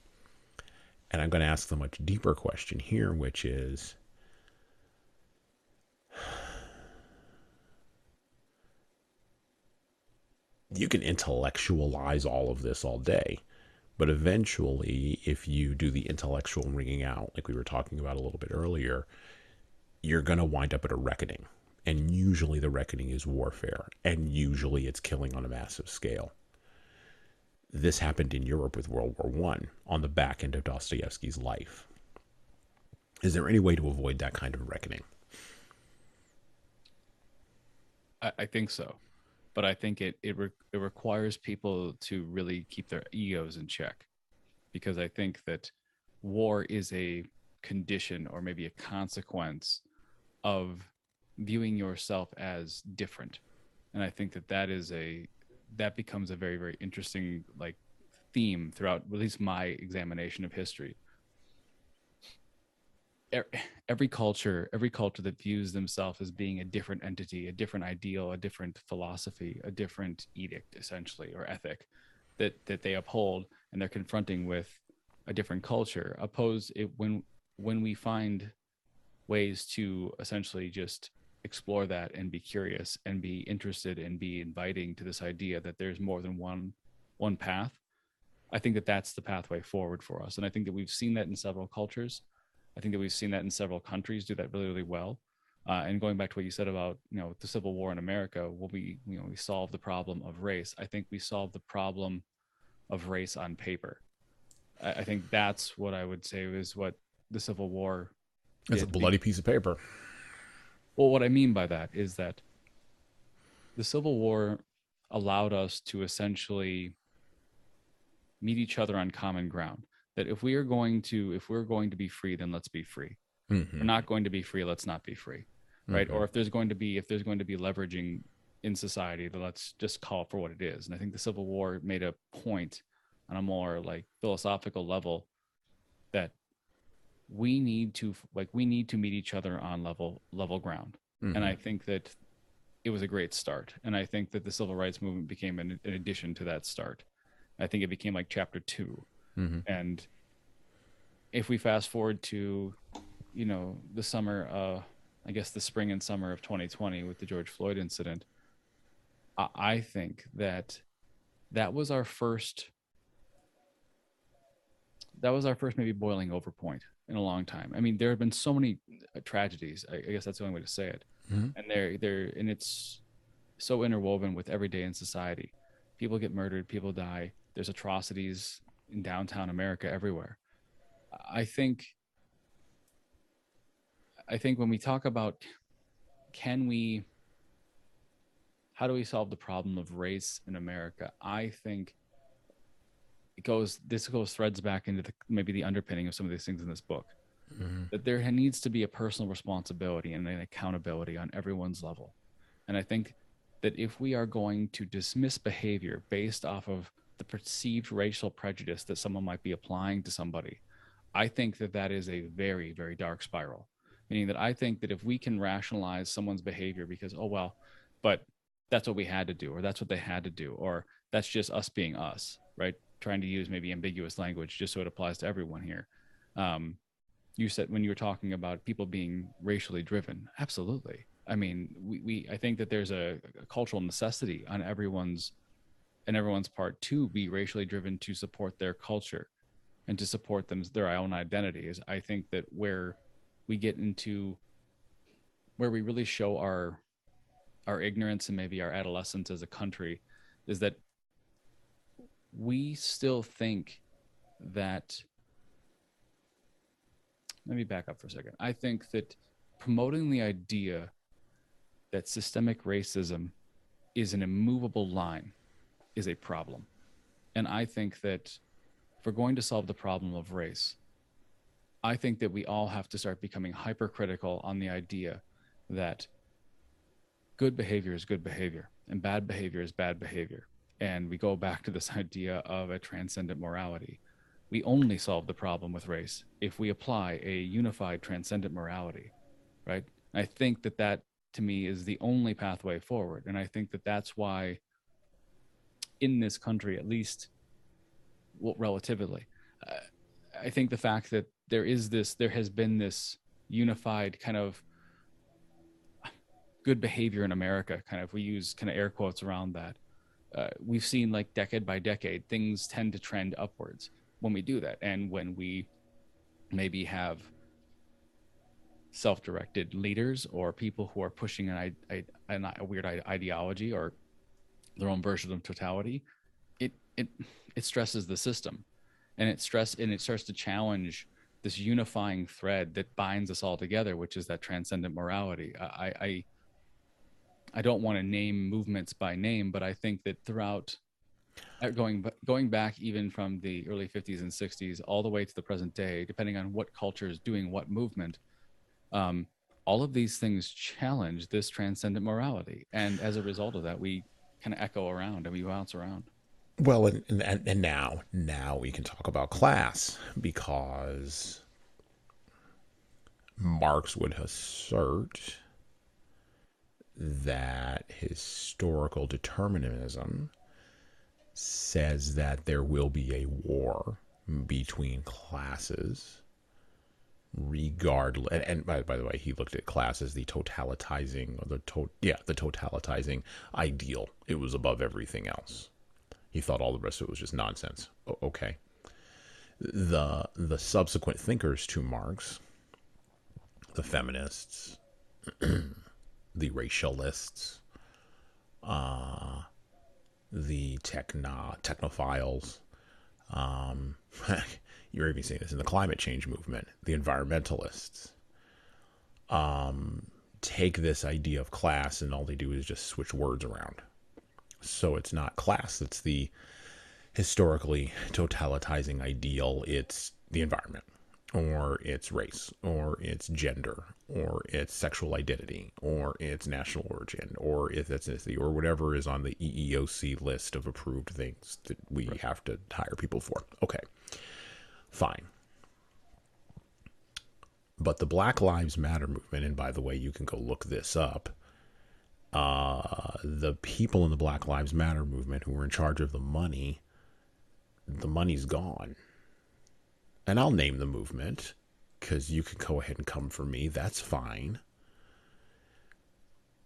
And I'm going to ask the much deeper question here, which is you can intellectualize all of this all day. But eventually, if you do the intellectual wringing out, like we were talking about a little bit earlier, you're going to wind up at a reckoning. And usually the reckoning is warfare. And usually it's killing on a massive scale. This happened in Europe with World War One on the back end of Dostoevsky's life. Is there any way to avoid that kind of reckoning? I, I think so, but I think it it re- it requires people to really keep their egos in check, because I think that war is a condition or maybe a consequence of viewing yourself as different, and I think that that is a that becomes a very very interesting like theme throughout at least my examination of history every culture every culture that views themselves as being a different entity a different ideal a different philosophy a different edict essentially or ethic that that they uphold and they're confronting with a different culture oppose it when when we find ways to essentially just explore that and be curious and be interested and be inviting to this idea that there's more than one one path i think that that's the pathway forward for us. And i think that we've seen that in several cultures I think that we've seen that in several countries do that really, really well. Uh, and going back to what you said about you know the Civil War in America, will we you know we solved the problem of race? I think we solved the problem of race on paper. I, I think that's what I would say is what the Civil War. It's a bloody piece of paper. Well, what I mean by that is that the Civil War allowed us to essentially meet each other on common ground that if we are going to if we're going to be free then let's be free. Mm-hmm. we're not going to be free let's not be free right? Mm-hmm. or if there's going to be if there's going to be leveraging in society then let's just call it for what it is. And i think the civil war made a point on a more like philosophical level that we need to like we need to meet each other on level level ground. Mm-hmm. and i think that it was a great start. And i think that the civil rights movement became an, an addition to that start. I think it became like chapter two Mm-hmm. And if we fast forward to, you know, the summer, uh, I guess the spring and summer of 2020 with the George Floyd incident, I, I think that that was our first that was our first maybe boiling over point in a long time. I mean, there have been so many uh, tragedies. I, I, guess that's the only way to say it. Mm-hmm. And they're they're and it's so interwoven with everyday in society. People get murdered, people die. There's atrocities in downtown America everywhere. I think I think when we talk about can we how do we solve the problem of race in America? I think it goes this goes threads back into the maybe the underpinning of some of these things in this book. Mm-hmm. That there needs to be a personal responsibility and an accountability on everyone's level. And I think that if we are going to dismiss behavior based off of the perceived racial prejudice that someone might be applying to somebody, I think that that is a very, very dark spiral. Meaning that I think that if we can rationalize someone's behavior because, oh, well, but that's what we had to do, or that's what they had to do, or that's just us being us, right? trying to use maybe ambiguous language just so it applies to everyone here. Um, you said when you were talking about people being racially driven, absolutely. I mean, we, we I think that there's a, a cultural necessity on everyone's and everyone's part to be racially driven to support their culture and to support them their own identities. I think that where we get into where we really show our our ignorance and maybe our adolescence as a country is that we still think that let me back up for a second. I think that promoting the idea that systemic racism is an immovable line is a problem. And I think that if we're going to solve the problem of race, I think that we all have to start becoming hypercritical on the idea that good behavior is good behavior and bad behavior is bad behavior. And we go back to this idea of a transcendent morality. We only solve the problem with race if we apply a unified transcendent morality, right? I think that that to me is the only pathway forward. And I think that that's why in this country, at least well, relatively, uh, I think the fact that there is this, there has been this unified kind of good behavior in America, kind of, we use kind of air quotes around that. Uh, we've seen like decade by decade, things tend to trend upwards when we do that. And when we maybe have self-directed leaders or people who are pushing an, a, a weird ideology or their own version of totality, it it it stresses the system, and it stress and it starts to challenge this unifying thread that binds us all together, which is that transcendent morality. I I, I don't want to name movements by name, but I think that throughout uh, going going back even from the early 50s and 60s all the way to the present day, depending on what culture is doing what movement, um, all of these things challenge this transcendent morality, and as a result of that, we kind of echo around and we bounce around. Well, and, and, and now, now we can talk about class because Marx would assert that historical determinism says that there will be a war between classes regardless and, and by, by, the way he looked at class as the totalitizing the to, yeah the totalitizing ideal. It was above everything else. He thought all the rest of it was just nonsense. O- okay. The the subsequent thinkers to marx the feminists the racialists uh the techno technophiles um you're even seeing this in the climate change movement, the environmentalists um, take this idea of class and all they do is just switch words around. So it's not class that's the historically totalitizing ideal, it's the environment, or it's race, or it's gender, or it's sexual identity, or it's national origin, or it's ethnicity, or whatever is on the EEOC list of approved things that we right. have to hire people for. Okay fine. But the Black Lives Matter movement, and by the way, you can go look this up. Uh, the people in the Black Lives Matter movement who were in charge of the money, the money's gone. And I'll name the movement because you can go ahead and come for me. That's fine.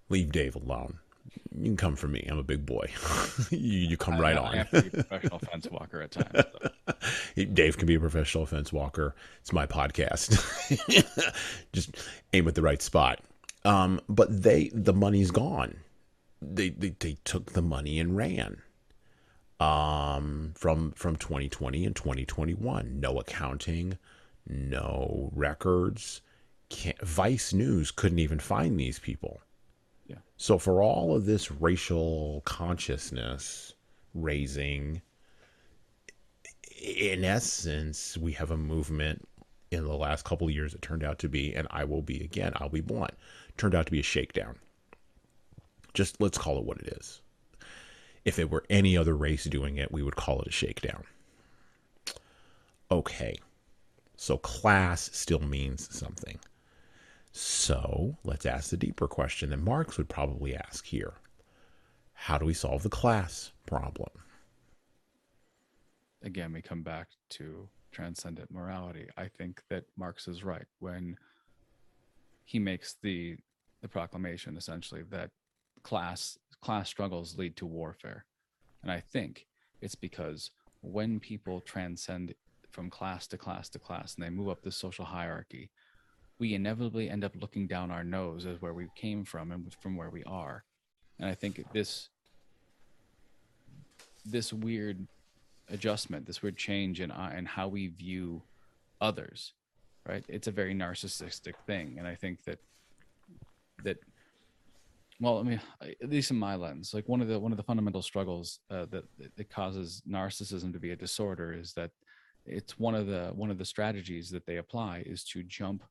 Leave Dave alone you can come for me. I'm a big boy. you, you, come right on. I have to be a professional fence walker at times. So. Dave can be a professional fence walker. It's my podcast. Just aim at the right spot. Um, but they, the money's gone. They, they, they took the money and ran. Um, from from 2020 and 2021, no accounting, no records. Can't, Vice News couldn't even find these people yeah. So for all of this racial consciousness raising, in essence, we have a movement in the last couple of years that turned out to be, and I will be again, I'll be blunt, turned out to be a shakedown. Just let's call it what it is. If it were any other race doing it, we would call it a shakedown. Okay. So class still means something. So let's ask the deeper question that Marx would probably ask here How do we solve the class problem? again, we come back to transcendent morality. I think that Marx is right when he makes the the proclamation essentially that class class struggles lead to warfare. And I think it's because when people transcend from class to class to class and they move up the social hierarchy, we inevitably end up looking down our nose as where we came from and from where we are. And I think this this weird adjustment, this weird change in uh, in how we view others, right? It's a very narcissistic thing, and I think that that well, I mean, at least in my lens, like one of the one of the fundamental struggles uh, that that causes narcissism to be a disorder is that it's one of the one of the strategies that they apply is to jump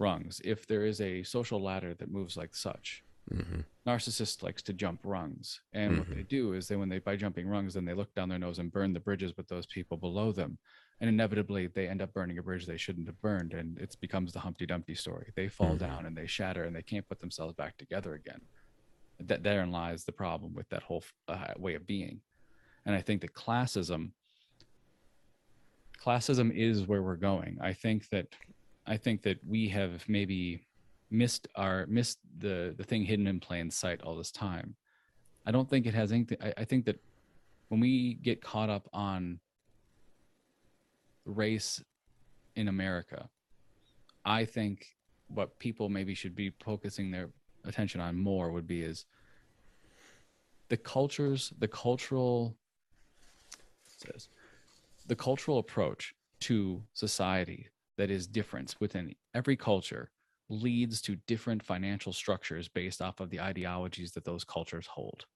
rungs. If there is a social ladder that moves like such, mm-hmm. narcissist likes to jump rungs, and mm-hmm. what they do is they when they by jumping rungs, then they look down their nose and burn the bridges with those people below them, and inevitably they end up burning a bridge they shouldn't have burned, and it becomes the Humpty Dumpty story. They fall mm-hmm. down and they shatter, and they can't put themselves back together again. That therein lies the problem with that whole uh, way of being, and I think that classism classism is where we're going. I think that I think that we have maybe missed our missed the the thing hidden in plain sight all this time. I don't think it has anything. I, I think that when we get caught up on race in America, I think what people maybe should be focusing their attention on more would be is the cultures, the cultural says the cultural approach to society that is different within every culture leads to different financial structures based off of the ideologies that those cultures hold.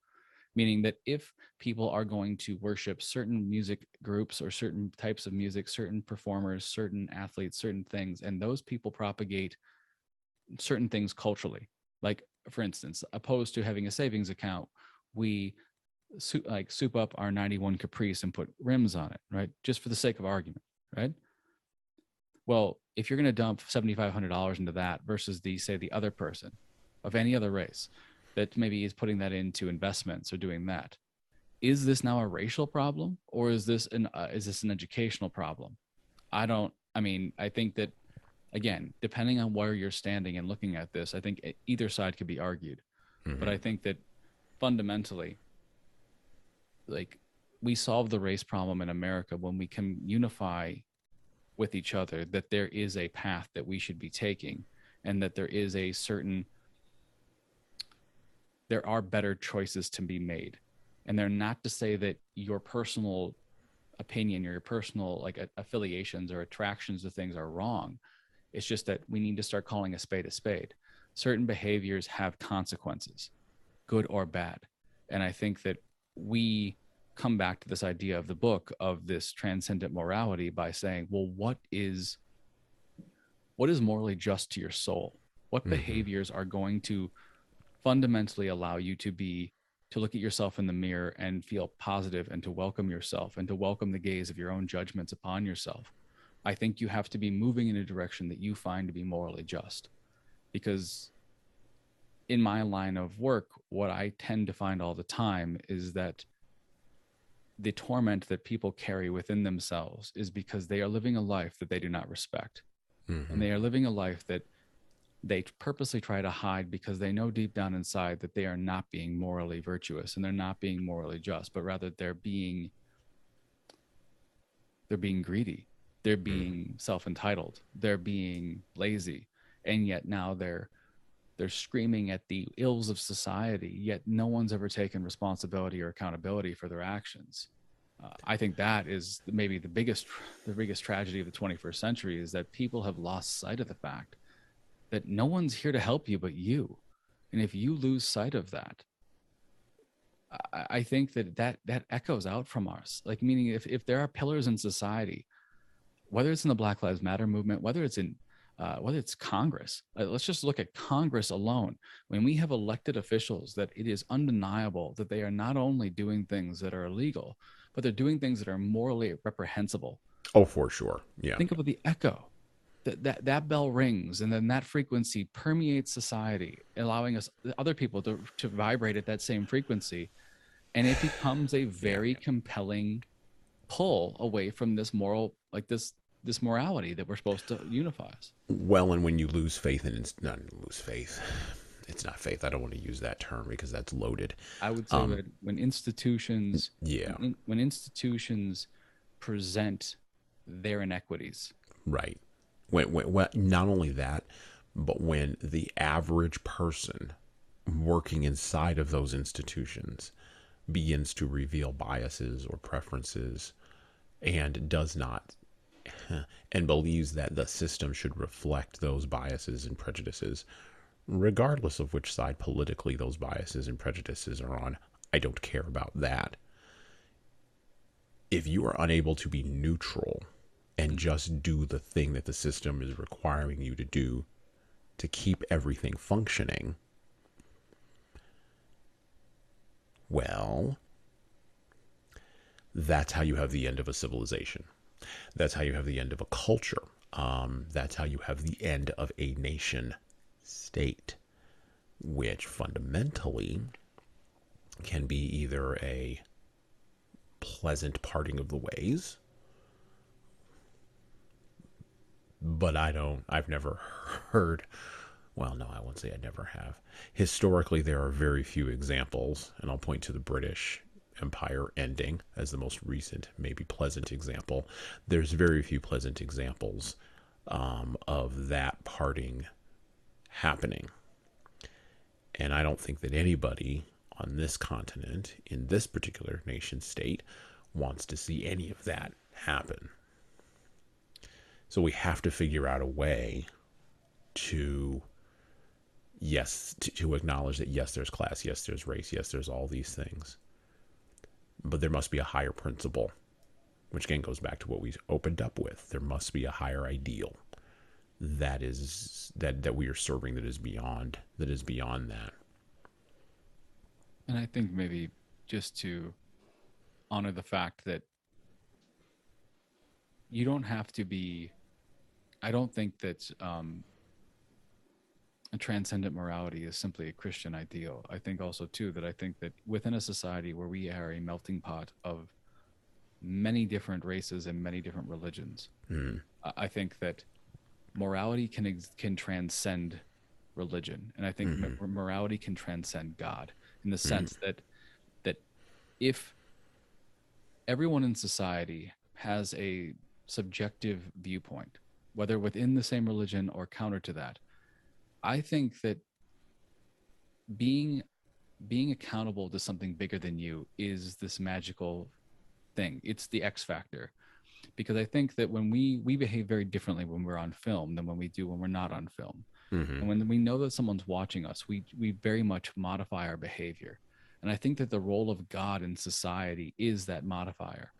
Meaning that if people are going to worship certain music groups or certain types of music, certain performers, certain athletes, certain things, and those people propagate certain things culturally, like for instance, opposed to having a savings account, we like soup up our 91 Caprice and put rims on it, right? Just for the sake of argument, right? Well, if you're going to dump $7,500 into that versus the, say, the other person of any other race that maybe is putting that into investments or doing that, is this now a racial problem or is this an, uh, is this an educational problem? I don't, I mean, I think that again, depending on where you're standing and looking at this, I think either side could be argued. Mm-hmm. But I think that fundamentally, like we solve the race problem in America when we can unify with each other that there is a path that we should be taking and that there is a certain there are better choices to be made. And they're not to say that your personal opinion your personal like affiliations or attractions to things are wrong. It's just that we need to start calling a spade a spade. Certain behaviors have consequences good or bad. And i think that we come back to this idea of the book of this transcendent morality by saying, well, what is what is morally just to your soul? What mm-hmm. behaviors are going to fundamentally allow you to be to look at yourself in the mirror and feel positive and to welcome yourself and to welcome the gaze of your own judgments upon yourself. I think you have to be moving in a direction that you find to be morally just. Because in my line of work, what I tend to find all the time is that the torment that people carry within themselves is because they are living a life that they do not respect. Mm-hmm. And they are living a life that they purposely try to hide because they know deep down inside that they are not being morally virtuous and they're not being morally just, but rather they're being they're being greedy. They're mm. being mm-hmm. self-entitled. They're being lazy. And yet now they're they're screaming at the ills of society yet no one's ever taken responsibility or accountability for their actions. Uh, i think that is maybe the biggest the biggest tragedy of the 21st century is that people have lost sight of the fact that no one's here to help you but you. And if you lose sight of that I, I think that, that that echoes out from us. Like meaning if, if there are pillars in society whether it's in the black lives matter movement whether it's in uh, whether it's Congress. Uh, let's just look at Congress alone. When we have elected officials, that it is undeniable that they are not only doing things that are illegal, but they're doing things that are morally reprehensible. Oh, for sure. Yeah. Think about the echo. That, that that bell rings and then that frequency permeates society allowing us other people to, to vibrate at that same frequency and it becomes a very compelling pull away from this moral, like this this morality that we're supposed to unify us. Well, and when you lose faith in it's not lose faith, it's not faith. I don't want to use that term because that's loaded. I would say Um, that when institutions, Yeah, when, when institutions present their inequities, right. When, when, when not only that, but when the average person working inside of those institutions begins to reveal biases or preferences and does not and believes that the system should reflect those biases and prejudices regardless of which side politically those biases and prejudices are on i don't care about that if you are unable to be neutral and just do the thing that the system is requiring you to do to keep everything functioning well that's how you have the end of a civilization. That's how you have the end of a culture. Um, that's how you have the end of a nation state, which fundamentally can be either a pleasant parting of the ways, but I don't, I've never heard. Well, no, I won't say I never have. Historically, there are very few examples, and I'll point to the British Empire ending as the most recent, maybe pleasant example. There's very few pleasant examples um, of that parting happening. And I don't think that anybody on this continent, in this particular nation state, wants to see any of that happen. So we have to figure out a way to, yes, to, to acknowledge that yes, there's class, yes, there's race, yes, there's all these things but there must be a higher principle, which again goes back to what we opened up with. There must be a higher ideal that is that that we are serving that is beyond that is beyond that. and I think maybe just to honor the fact that you don't have to be. I don't think that um, a transcendent morality is simply a Christian ideal. I think also too that I think that within a society where we are a melting pot of many different races and many different religions, Mm. I think that morality can ex- can transcend religion, and I think mo- morality can transcend God in the sense that that if everyone in society has a subjective viewpoint, whether within the same religion or counter to that, I think that being being accountable to something bigger than you is this magical thing. It's the X factor. Because I think that when we we behave very differently when we're on film than when we do when we're not on film. Mhm. And when we know that someone's watching us, we we very much modify our behavior. And I think that the role of God in society is that modifier.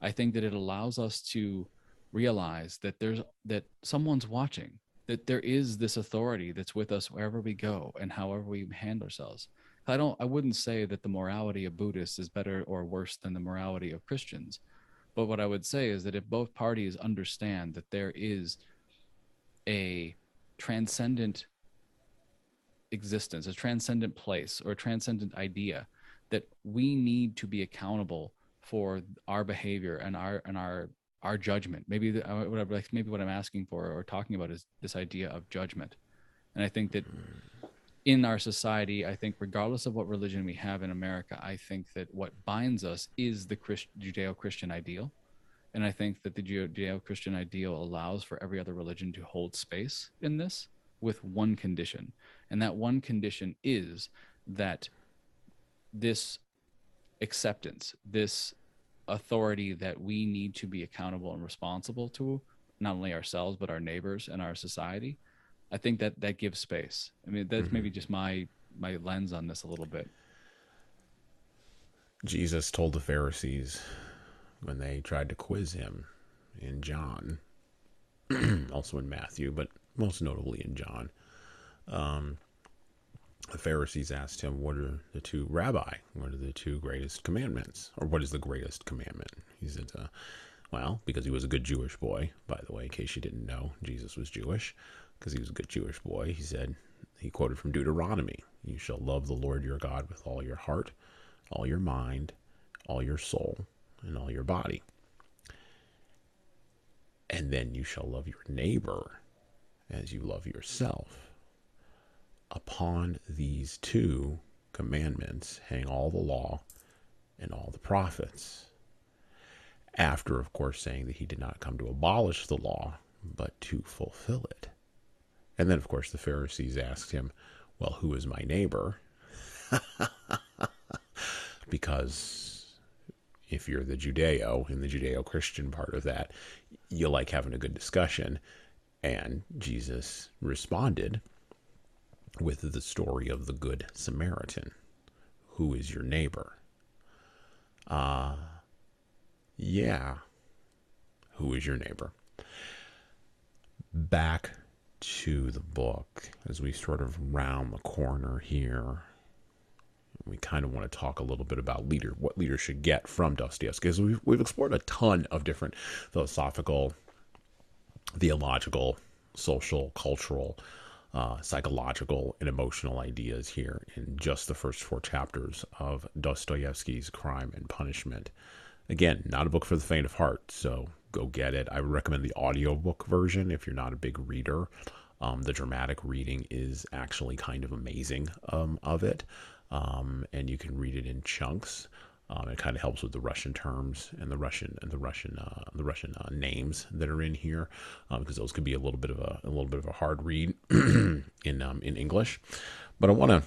I think that it allows us to realize that there's that someone's watching, that there is this authority that's with us wherever we go and however we handle ourselves. I don't I wouldn't say that the morality of Buddhists is better or worse than the morality of Christians. But what I would say is that if both parties understand that there is a transcendent existence, a transcendent place, or a transcendent idea that we need to be accountable for our behavior and our and our our judgment. Maybe the, uh, what I- like maybe what I'm asking for or talking about is this idea of judgment. And I think that in our society, I think regardless of what religion we have in America, I think that what binds us is the Christ- Judeo-Christian ideal. And I think that the Judeo-Christian ideal allows for every other religion to hold space in this with one condition. And that one condition is that this acceptance, this authority that we need to be accountable and responsible to, not only ourselves, but our neighbors and our society, I think that that gives space. I mean, that's maybe just my my lens on this a little bit. Jesus told the Pharisees when they tried to quiz him in John, also in Matthew, but most notably in John. Um, the Pharisees asked him, What are the two, Rabbi, what are the two greatest commandments? Or what is the greatest commandment? He said, uh, Well, because he was a good Jewish boy, by the way, in case you didn't know, Jesus was Jewish, because he was a good Jewish boy. He said, He quoted from Deuteronomy, You shall love the Lord your God with all your heart, all your mind, all your soul, and all your body. And then you shall love your neighbor as you love yourself. Upon these two commandments hang all the law and all the prophets. After, of course, saying that he did not come to abolish the law, but to fulfill it. And then, of course, the Pharisees asked him, Well, who is my neighbor? because if you're the Judeo in the Judeo Christian part of that, you like having a good discussion. And Jesus responded with the story of the Good Samaritan. Who is your neighbor? Uh, yeah. Who is your neighbor? Back to the book as we sort of round the corner here. We kind of want to talk a little bit about leader, what leaders should get from Dostoevsky, because we've, we've explored a ton of different philosophical, theological, social, cultural, uh, psychological, and emotional ideas here in just the first four chapters of Dostoevsky's Crime and Punishment. Again, not a book for the faint of heart, so go get it. I would recommend the audiobook version if you're not a big reader. Um, the dramatic reading is actually kind of amazing um, of it, um, and you can read it in chunks. Um, it kind of helps with the Russian terms and the Russian and the Russian uh, the Russian uh, names that are in here because um, those could be a little bit of a, a little bit of a hard read in um, in English. But I want to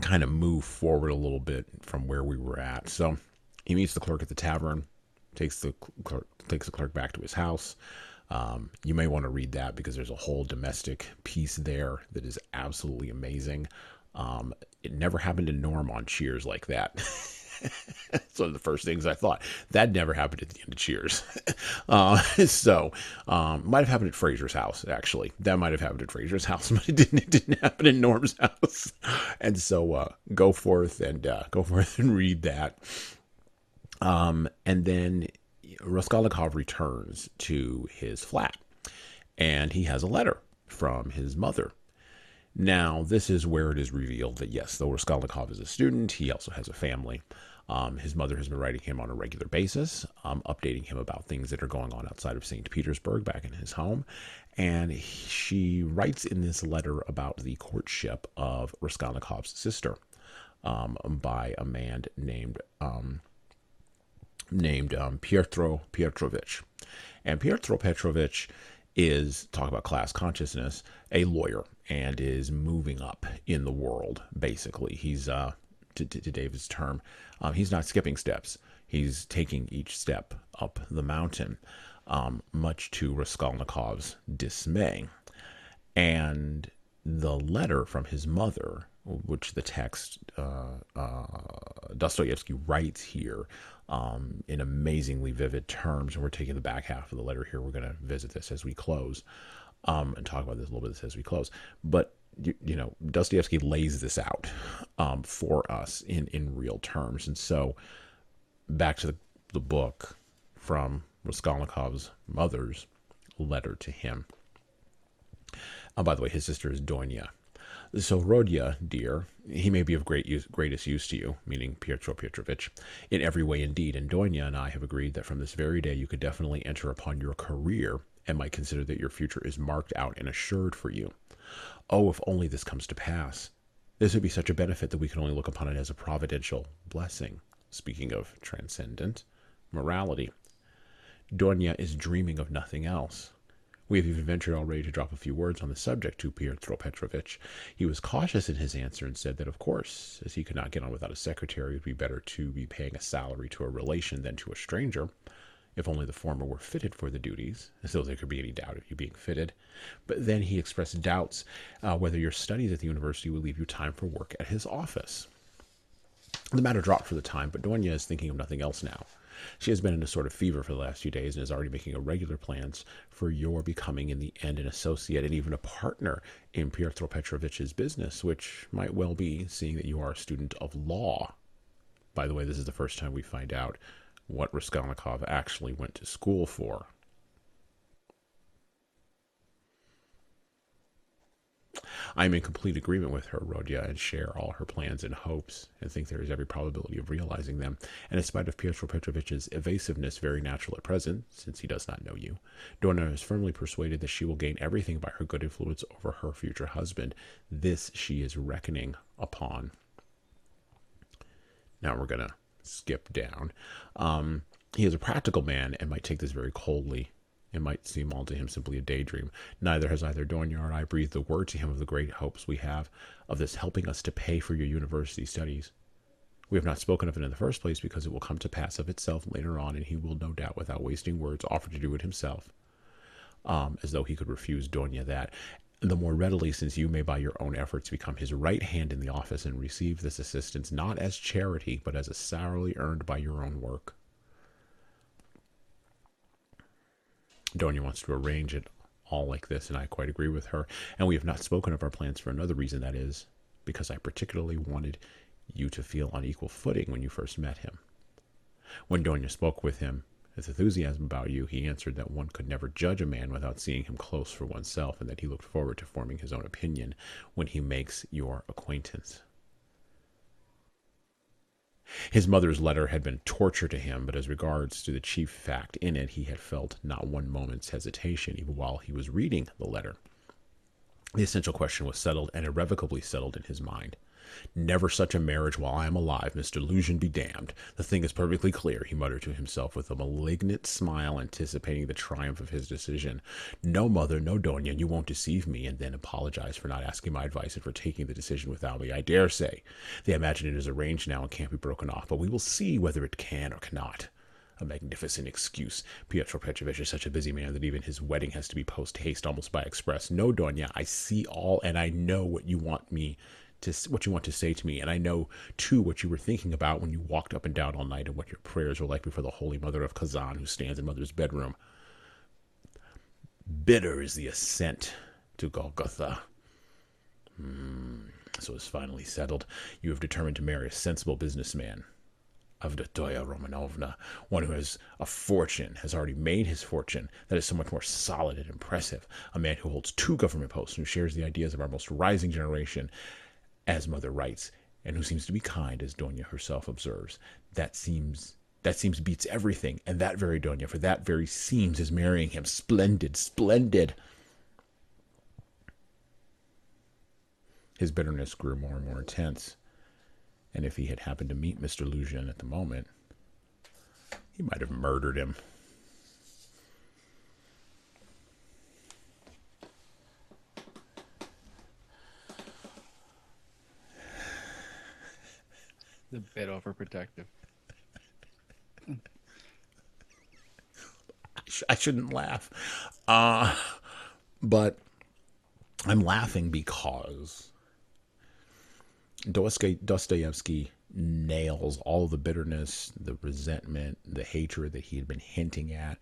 kind of move forward a little bit from where we were at. So he meets the clerk at the tavern, takes the clerk, takes the clerk back to his house. Um, you may want to read that because there's a whole domestic piece there that is absolutely amazing. Um, it never happened to Norm on Cheers like that. It's one of the first things I thought. That never happened at the end of Cheers. uh, so, um, might have happened at Frasier's house, actually. That might have happened at Frasier's house, but it didn't, it didn't happen in Norm's house. And so, uh, go forth and uh, go forth and read that. Um, and then Raskolnikov returns to his flat and he has a letter from his mother. Now, this is where it is revealed that yes, though Raskolnikov is a student, he also has a family. Um, his mother has been writing him on a regular basis, um, updating him about things that are going on outside of St. Petersburg back in his home. And he, she writes in this letter about the courtship of Raskolnikov's sister um, by a man named um, named um, Pietro Petrovich. And Pietro Petrovich is, talk about class consciousness, a lawyer and is moving up in the world, basically. He's, uh, to, to, to David's term, um, he's not skipping steps. He's taking each step up the mountain, um, much to Raskolnikov's dismay. And the letter from his mother, which the text uh, uh, Dostoevsky writes here um, in amazingly vivid terms. And we're taking the back half of the letter here. We're going to visit this as we close um, and talk about this a little bit as we close. But you, you know, Dostoevsky lays this out um, for us in in real terms. And so, back to the, the book from Raskolnikov's mother's letter to him. Oh, by the way, his sister is Donya. So, Rodya, dear, he may be of great use, greatest use to you, meaning Pietro Petrovich, in every way indeed. And Donya and I have agreed that from this very day you could definitely enter upon your career and might consider that your future is marked out and assured for you. Oh, if only this comes to pass. This would be such a benefit that we can only look upon it as a providential blessing. Speaking of transcendent morality, Donya is dreaming of nothing else. We have even ventured already to drop a few words on the subject to Pietro Petrovich. He was cautious in his answer and said that, of course, as he could not get on without a secretary, it would be better to be paying a salary to a relation than to a stranger, if only the former were fitted for the duties, as though there could be any doubt of you being fitted. But then he expressed doubts uh, whether your studies at the university would leave you time for work at his office. The matter dropped for the time, but Donya is thinking of nothing else now. She has been in a sort of fever for the last few days and is already making irregular plans for your becoming in the end an associate and even a partner in Pietro Petrovich's business, which might well be, seeing that you are a student of law. By the way, this is the first time we find out what Raskolnikov actually went to school for. I'm in complete agreement with her, Rodya, and share all her plans and hopes, and think there is every probability of realizing them. And in spite of Pietro Petrovich's evasiveness, very natural at present, since he does not know you, Donya is firmly persuaded that she will gain everything by her good influence over her future husband. This she is reckoning upon. Now we're going to skip down. Um, he is a practical man and might take this very coldly. It might seem all to him simply a daydream. Neither has either Donya or I breathed a word to him of the great hopes we have of this helping us to pay for your university studies. We have not spoken of it in the first place because it will come to pass of itself later on, and he will no doubt, without wasting words, offer to do it himself, um, as though he could refuse Donya that. The more readily, since you may by your own efforts become his right hand in the office and receive this assistance not as charity, but as a salary earned by your own work. Donya wants to arrange it all like this, and I quite agree with her. And we have not spoken of our plans for another reason that is, because I particularly wanted you to feel on equal footing when you first met him. When Donya spoke with him with enthusiasm about you, he answered that one could never judge a man without seeing him close for oneself, and that he looked forward to forming his own opinion when he makes your acquaintance. His mother's letter had been torture to him, but as regards to the chief fact in it, he had felt not one moment's hesitation, even while he was reading the letter. The essential question was settled and irrevocably settled in his mind. Never such a marriage while I am alive, Mr. Luzhin be damned. The thing is perfectly clear, he muttered to himself with a malignant smile, anticipating the triumph of his decision. No, mother, no, Donya, you won't deceive me, and then apologize for not asking my advice and for taking the decision without me. I dare say. They imagine it is arranged now and can't be broken off, but we will see whether it can or cannot. A magnificent excuse. Pietro Petrovitch is such a busy man that even his wedding has to be post haste almost by express. No, Donya, I see all and I know what you want me to what you want to say to me, and I know too what you were thinking about when you walked up and down all night, and what your prayers were like before the Holy Mother of Kazan, who stands in Mother's bedroom. Bitter is the ascent to Golgotha. Hmm. So it's finally settled. You have determined to marry a sensible businessman. Avdotya Romanovna, one who has a fortune, has already made his fortune, that is so much more solid and impressive. A man who holds two government posts, and who shares the ideas of our most rising generation, as mother writes, and who seems to be kind, as Donya herself observes. That seems that seems beats everything, and that very Donya, for that very seems is marrying him. Splendid, splendid. His bitterness grew more and more intense, and if he had happened to meet Mr. Luzhin at the moment, he might have murdered him. A bit overprotective. I shouldn't laugh. Uh, but I'm laughing because Dostoevsky nails all the bitterness, the resentment, the hatred that he had been hinting at.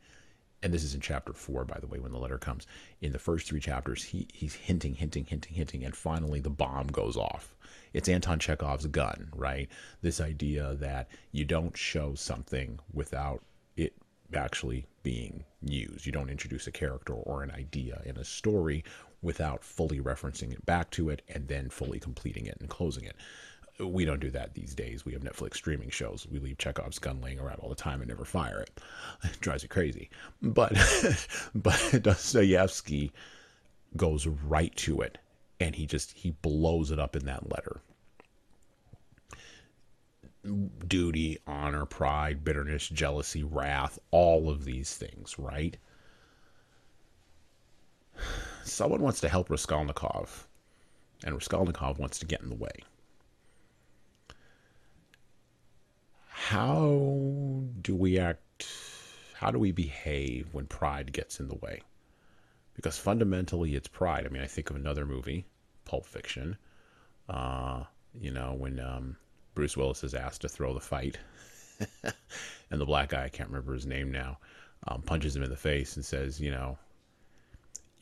And this is in chapter four, by the way, when the letter comes. In the first three chapters, he, he's hinting, hinting, hinting, hinting, and finally the bomb goes off it's Anton Chekhov's gun, right? This idea that you don't show something without it actually being used. You don't introduce a character or an idea in a story without fully referencing it back to it and then fully completing it and closing it. We don't do that these days. We have Netflix streaming shows. We leave Chekhov's gun laying around all the time and never fire it. It drives you crazy. But but Dostoevsky goes right to it and he just he blows it up in that letter duty honor pride bitterness jealousy wrath all of these things right someone wants to help raskolnikov and raskolnikov wants to get in the way how do we act how do we behave when pride gets in the way because fundamentally it's pride. I mean, I think of another movie, Pulp Fiction. Uh, you know, when um, Bruce Willis is asked to throw the fight, and the black guy, I can't remember his name now, um, punches him in the face and says, you know,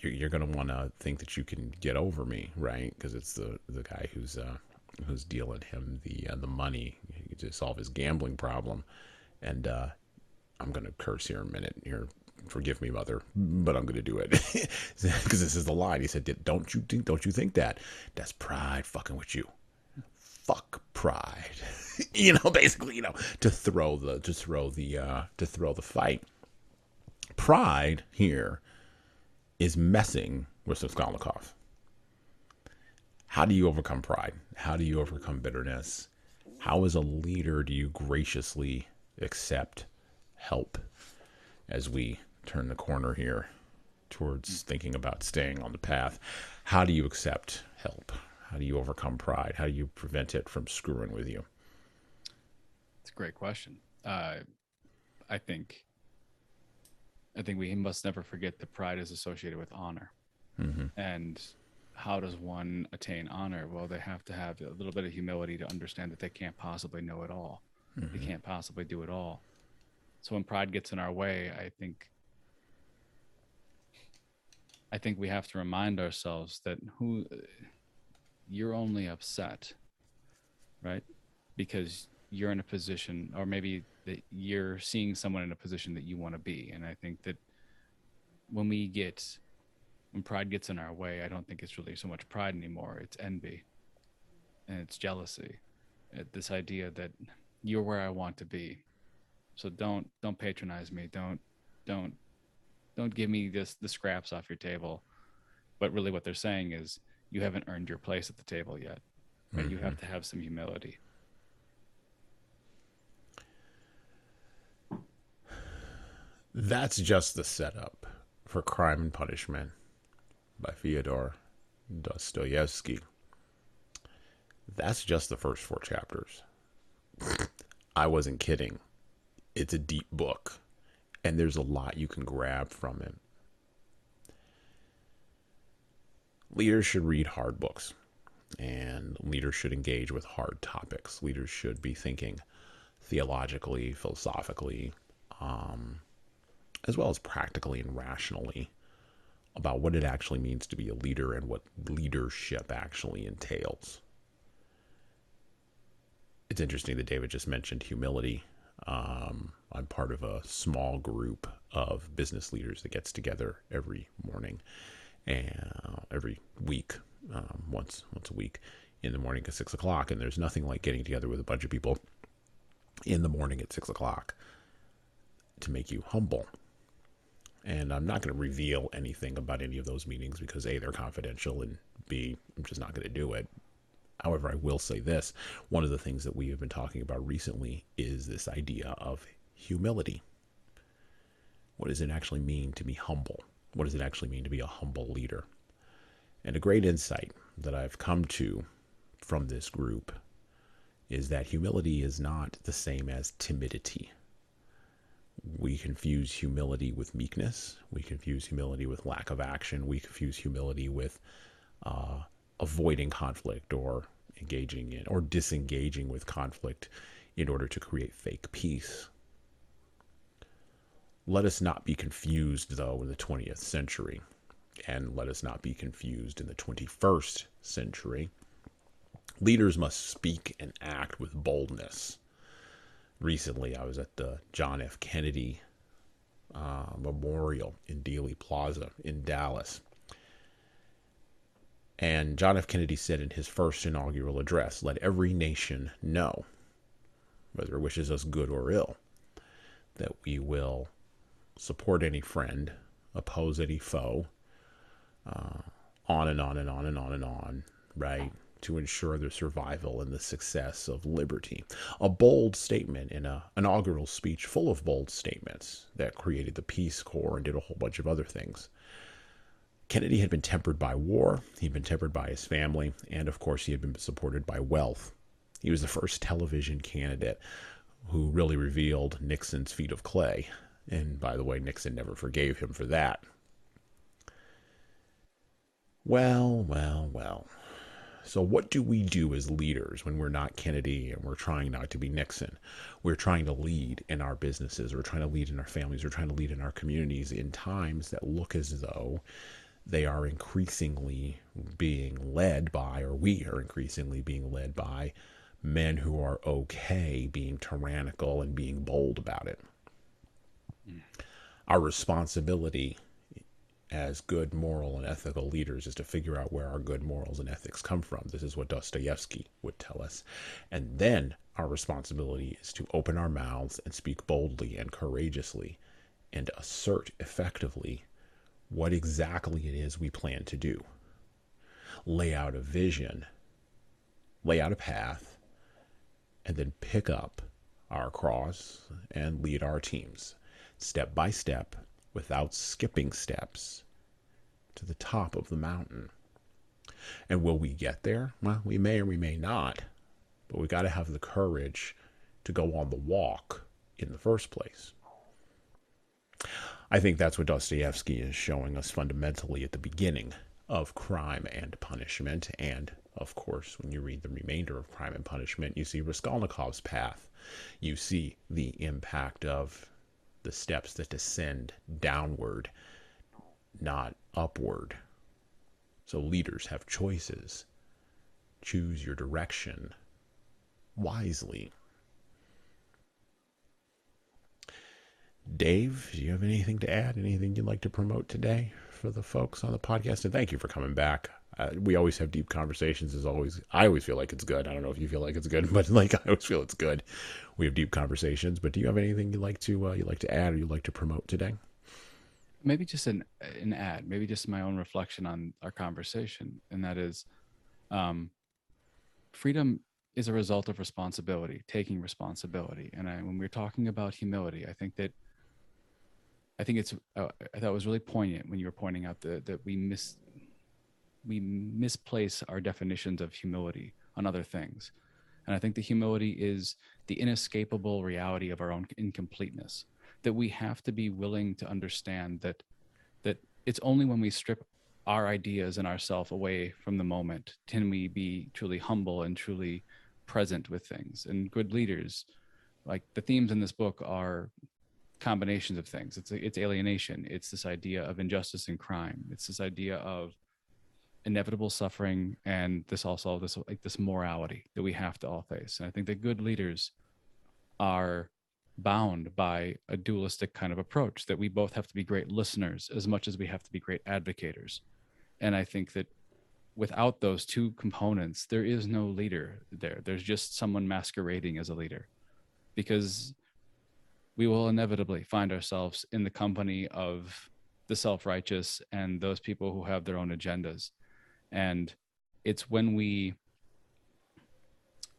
you're, you're going to want to think that you can get over me, right? Because it's the the guy who's uh, who's dealing him the uh, the money to solve his gambling problem, and uh, I'm going to curse here a minute. You're forgive me, mother, but I'm going to do it because this is the line. He said, "Don't you think? Don't you think that? That's pride fucking with you. Fuck pride. you know, basically, you know, to throw the to throw the uh, to throw the fight. Pride here is messing with Raskolnikov. How do you overcome pride? How do you overcome bitterness? How, as a leader, do you graciously accept help as we turn the corner here towards thinking about staying on the path? How do you accept help? How do you overcome pride? How do you prevent it from screwing with you? It's a great question. Uh, I think I think we must never forget that pride is associated with honor. Mm-hmm. And how does one attain honor? Well, they have to have a little bit of humility to understand that they can't possibly know it all. Mm-hmm. They can't possibly do it all. So when pride gets in our way, I think I think we have to remind ourselves that who you're only upset, right? Because you're in a position or maybe that you're seeing someone in a position that you want to be. And I think that when we get when pride gets in our way, I don't think it's really so much pride anymore. It's envy and it's jealousy. This idea that you're where I want to be. So don't don't patronize me. Don't don't don't give me this the scraps off your table. But really what they're saying is you haven't earned your place at the table yet. Right? You have mm-hmm. to have some humility. That's just the setup for Crime and Punishment by Fyodor Dostoevsky. That's just the first four chapters. I wasn't kidding. It's a deep book, and there's a lot you can grab from it. Leaders should read hard books, and leaders should engage with hard topics. Leaders should be thinking theologically, philosophically, um, as well as practically and rationally about what it actually means to be a leader and what leadership actually entails. It's interesting that David just mentioned humility. Um, I'm part of a small group of business leaders that gets together every morning and uh, every week, um, once once a week in the morning at six o'clock. And there's nothing like getting together with a bunch of people in the morning at six o'clock to make you humble. And I'm not going to reveal anything about any of those meetings because A, they're confidential, and B, I'm just not going to do it. However, I will say this one of the things that we have been talking about recently is this idea of humility. What does it actually mean to be humble? What does it actually mean to be a humble leader? And a great insight that I've come to from this group is that humility is not the same as timidity we confuse humility with meekness. We confuse humility with lack of action. We confuse humility with uh, avoiding conflict or engaging in or disengaging with conflict in order to create fake peace. Let us not be confused, though, in the 20th century, and let us not be confused in the 21st century. Leaders must speak and act with boldness recently I was at the John F. Kennedy uh, Memorial in Dealey Plaza in Dallas. And John F. Kennedy said in his first inaugural address, Let every nation know, whether it wishes us good or ill, that we will support any friend, oppose any foe, uh, on and on and on and on and on, right? To ensure the survival and the success of liberty. A bold statement in an inaugural speech full of bold statements that created the Peace Corps and did a whole bunch of other things. Kennedy had been tempered by war, he'd been tempered by his family, and of course, he had been supported by wealth. He was the first television candidate who really revealed Nixon's feet of clay. And by the way, Nixon never forgave him for that. Well, well, well. So, what do we do as leaders when we're not Kennedy and we're trying not to be Nixon? We're trying to lead in our businesses, we're trying to lead in our families, we're trying to lead in our communities in times that look as though they are increasingly being led by, or we are increasingly being led by, men who are okay being tyrannical and being bold about it. Mm. Our responsibility as good moral and ethical leaders is to figure out where our good morals and ethics come from. This is what Dostoevsky would tell us. And then our responsibility is to open our mouths and speak boldly and courageously and assert effectively what exactly it is we plan to do. Lay out a vision, lay out a path, and then pick up our cross and lead our teams step by step without skipping steps to the top of the mountain. And will we get there? Well, we may or we may not, but we got to have the courage to go on the walk in the first place. I think that's what Dostoevsky is showing us fundamentally at the beginning of Crime and Punishment. And of course, when you read the remainder of Crime and Punishment, you see Raskolnikov's path. You see the impact of the steps that descend downward, not upward. So leaders have choices. Choose your direction wisely. Dave, do you have anything to add? Anything you'd like to promote today for the folks on the podcast? And thank you for coming back. Uh, we always have deep conversations. As always, I always feel like it's good. I don't know if you feel like it's good, but like I always feel it's good. We have deep conversations. But do you have anything you'd like to uh, you'd like to add or you'd like to promote today? Maybe just an an ad. Maybe just my own reflection on our conversation, and that is, um, freedom is a result of responsibility, taking responsibility. And I, when we're talking about humility, I think that I think it's uh, I thought it was really poignant when you were pointing out that that we miss we misplace our definitions of humility on other things. And I think the humility is the inescapable reality of our own incompleteness. That we have to be willing to understand that that it's only when we strip our ideas and ourself away from the moment can we be truly humble and truly present with things. And good leaders, like the themes in this book are combinations of things. It's it's alienation. It's this idea of injustice and crime. It's this idea of inevitable suffering and this also this like this morality that we have to all face. And I think that good leaders are bound by a dualistic kind of approach that we both have to be great listeners as much as we have to be great advocators. And I think that without those two components, there is no leader there. There's just someone masquerading as a leader because we will inevitably find ourselves in the company of the self righteous and those people who have their own agendas. And it's when we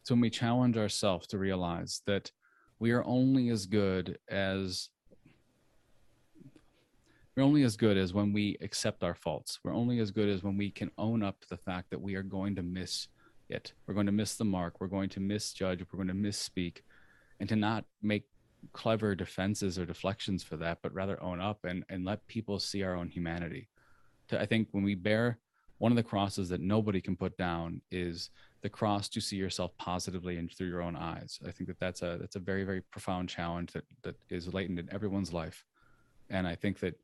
it's when we challenge ourselves to realize that we are only as good as we're only as good as when we accept our faults. We're only as good as when we can own up to the fact that we are going to miss it. We're going to miss the mark. We're going to misjudge. We're going to misspeak, and to not make clever defenses or deflections for that, but rather own up and, and let people see our own humanity. To, I think when we bear one of the crosses that nobody can put down is the cross to see yourself positively and through your own eyes. I think that that's a that's a very very profound challenge that that is latent in everyone's life, and I think that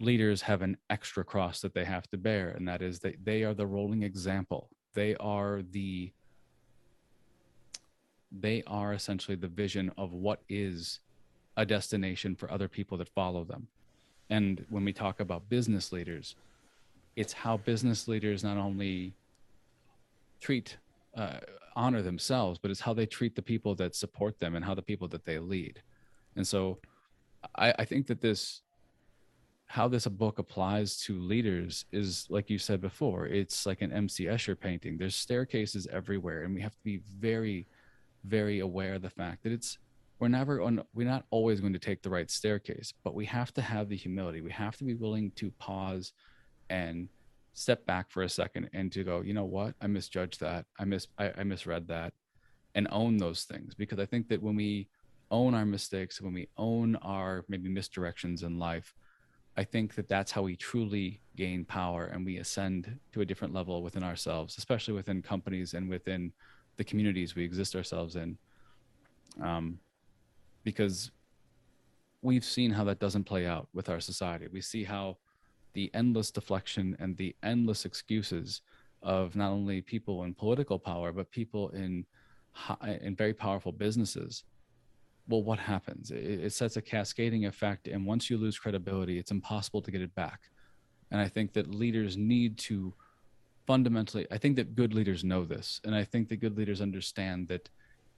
leaders have an extra cross that they have to bear, and that is that they are the rolling example. They are the they are essentially the vision of what is a destination for other people that follow them. And when we talk about business leaders, it's how business leaders not only treat, uh, honor themselves, but it's how they treat the people that support them and how the people that they lead. And so I, I think that this, how this book applies to leaders is like you said before, it's like an MC Escher painting. There's staircases everywhere, and we have to be very very aware of the fact that it's we're never on we're not always going to take the right staircase but we have to have the humility we have to be willing to pause and step back for a second and to go you know what? I misjudged that. I mis I, I misread that and own those things. Because i think that when we own our mistakes when we own our maybe misdirections in life i think that that's how we truly gain power and we ascend to a different level within ourselves especially within companies and within the communities we exist ourselves in. Um, because we've seen how that doesn't play out with our society. We see how the endless deflection and the endless excuses of not only people in political power but people in in very powerful businesses well, what happens? It, it sets a cascading effect. And once you lose credibility, it's impossible to get it back. And I think that leaders need to fundamentally, I think that good leaders know this. And I think that good leaders understand that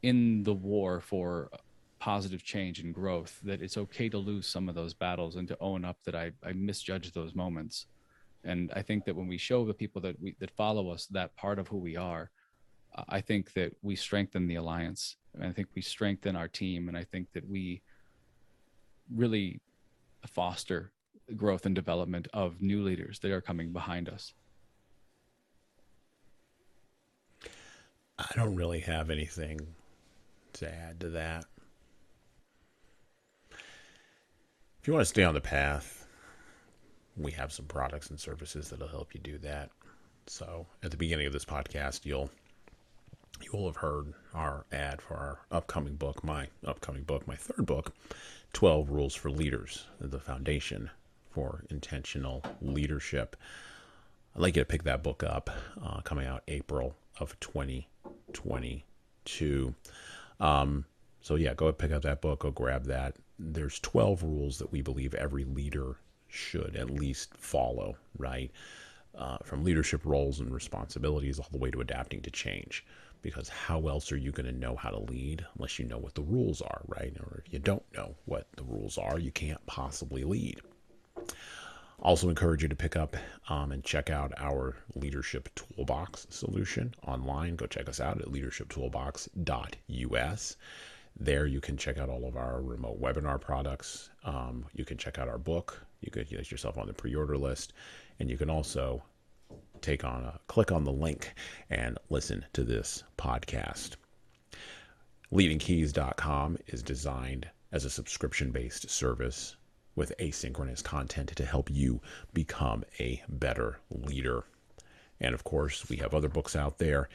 in the war for positive change and growth, that it's okay to lose some of those battles and to own up that I, I misjudged those moments. And I think that when we show the people that we that follow us that part of who we are, I think that we strengthen the alliance. And I think we strengthen our team. And I think that we really foster growth and development of new leaders that are coming behind us. I don't really have anything to add to that. If you want to stay on the path, we have some products and services that'll help you do that. So, at the beginning of this podcast, you'll you will have heard our ad for our upcoming book, my upcoming book, my third book, 12 Rules for Leaders, the foundation for intentional leadership. I'd like you to pick that book up, uh, coming out April of 2022. Um, so, yeah, go pick up that book, go grab that. There's 12 rules that we believe every leader should at least follow, right? Uh, from leadership roles and responsibilities all the way to adapting to change because how else are you going to know how to lead unless you know what the rules are, right? Or if you don't know what the rules are, you can't possibly lead. Also, encourage you to pick up um, and check out our Leadership Toolbox solution online. Go check us out at leadershiptoolbox.us. There, you can check out all of our remote webinar products. Um, you can check out our book. You could get yourself on the pre order list. And you can also take on a click on the link and listen to this podcast. Leadingkeys.com is designed as a subscription based service with asynchronous content to help you become a better leader. And of course, we have other books out there.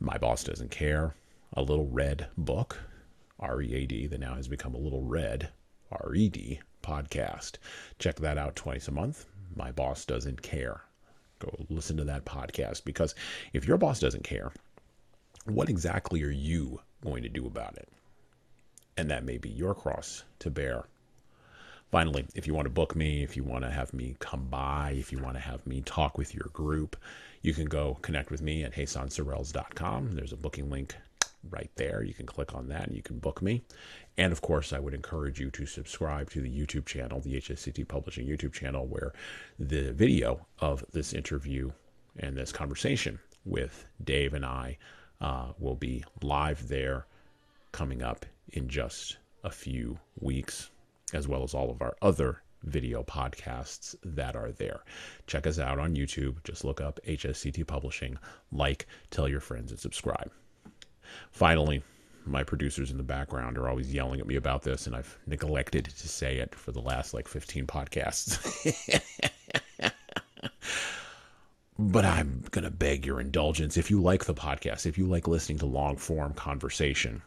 My Boss Doesn't Care, a little red book, R E A D, that now has become a little red, R E D podcast. Check that out twice a month. My Boss Doesn't Care. Go listen to that podcast because if your boss doesn't care, what exactly are you going to do about it? And that may be your cross to bear. Finally, if you want to book me, if you want to have me come by, if you want to have me talk with your group, you can go connect with me at jesansorrells.com. There's a booking link right there. You can click on that and you can book me. And of course, I would encourage you to subscribe to the YouTube channel, the HSCT Publishing YouTube channel, where the video of this interview and this conversation with Dave and I uh, will be live there coming up in just a few weeks, as well as all of our other video podcasts that are there. Check us out on YouTube. Just look up HSCT Publishing, like, tell your friends, and subscribe. Finally, my producers in the background are always yelling at me about this, and I've neglected to say it for the last like 15 podcasts. but I'm going to beg your indulgence. If you like the podcast, if you like listening to long form conversation,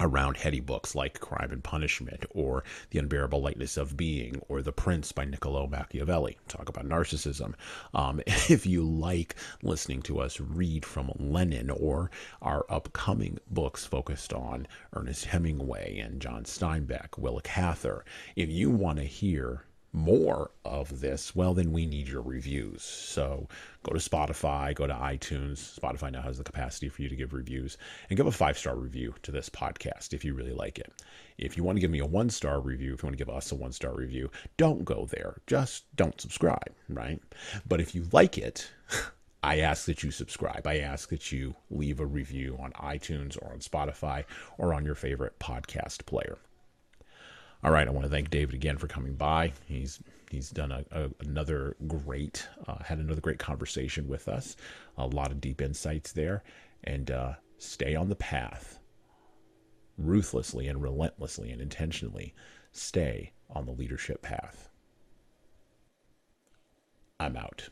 around heady books like Crime and Punishment or The Unbearable Lightness of Being or The Prince by Niccolo Machiavelli. Talk about narcissism. Um, if you like listening to us read from Lenin or our upcoming books focused on Ernest Hemingway and John Steinbeck, Willa Cather, if you want to hear more of this, well, then we need your reviews. So go to Spotify, go to iTunes. Spotify now has the capacity for you to give reviews and give a five star review to this podcast if you really like it. If you want to give me a one star review, if you want to give us a one star review, don't go there. Just don't subscribe, right? But if you like it, I ask that you subscribe. I ask that you leave a review on iTunes or on Spotify or on your favorite podcast player. All right, I want to thank David again for coming by. He's he's done a, a another great uh, had another great conversation with us. A lot of deep insights there, and uh, stay on the path. Ruthlessly and relentlessly and intentionally, stay on the leadership path. I'm out.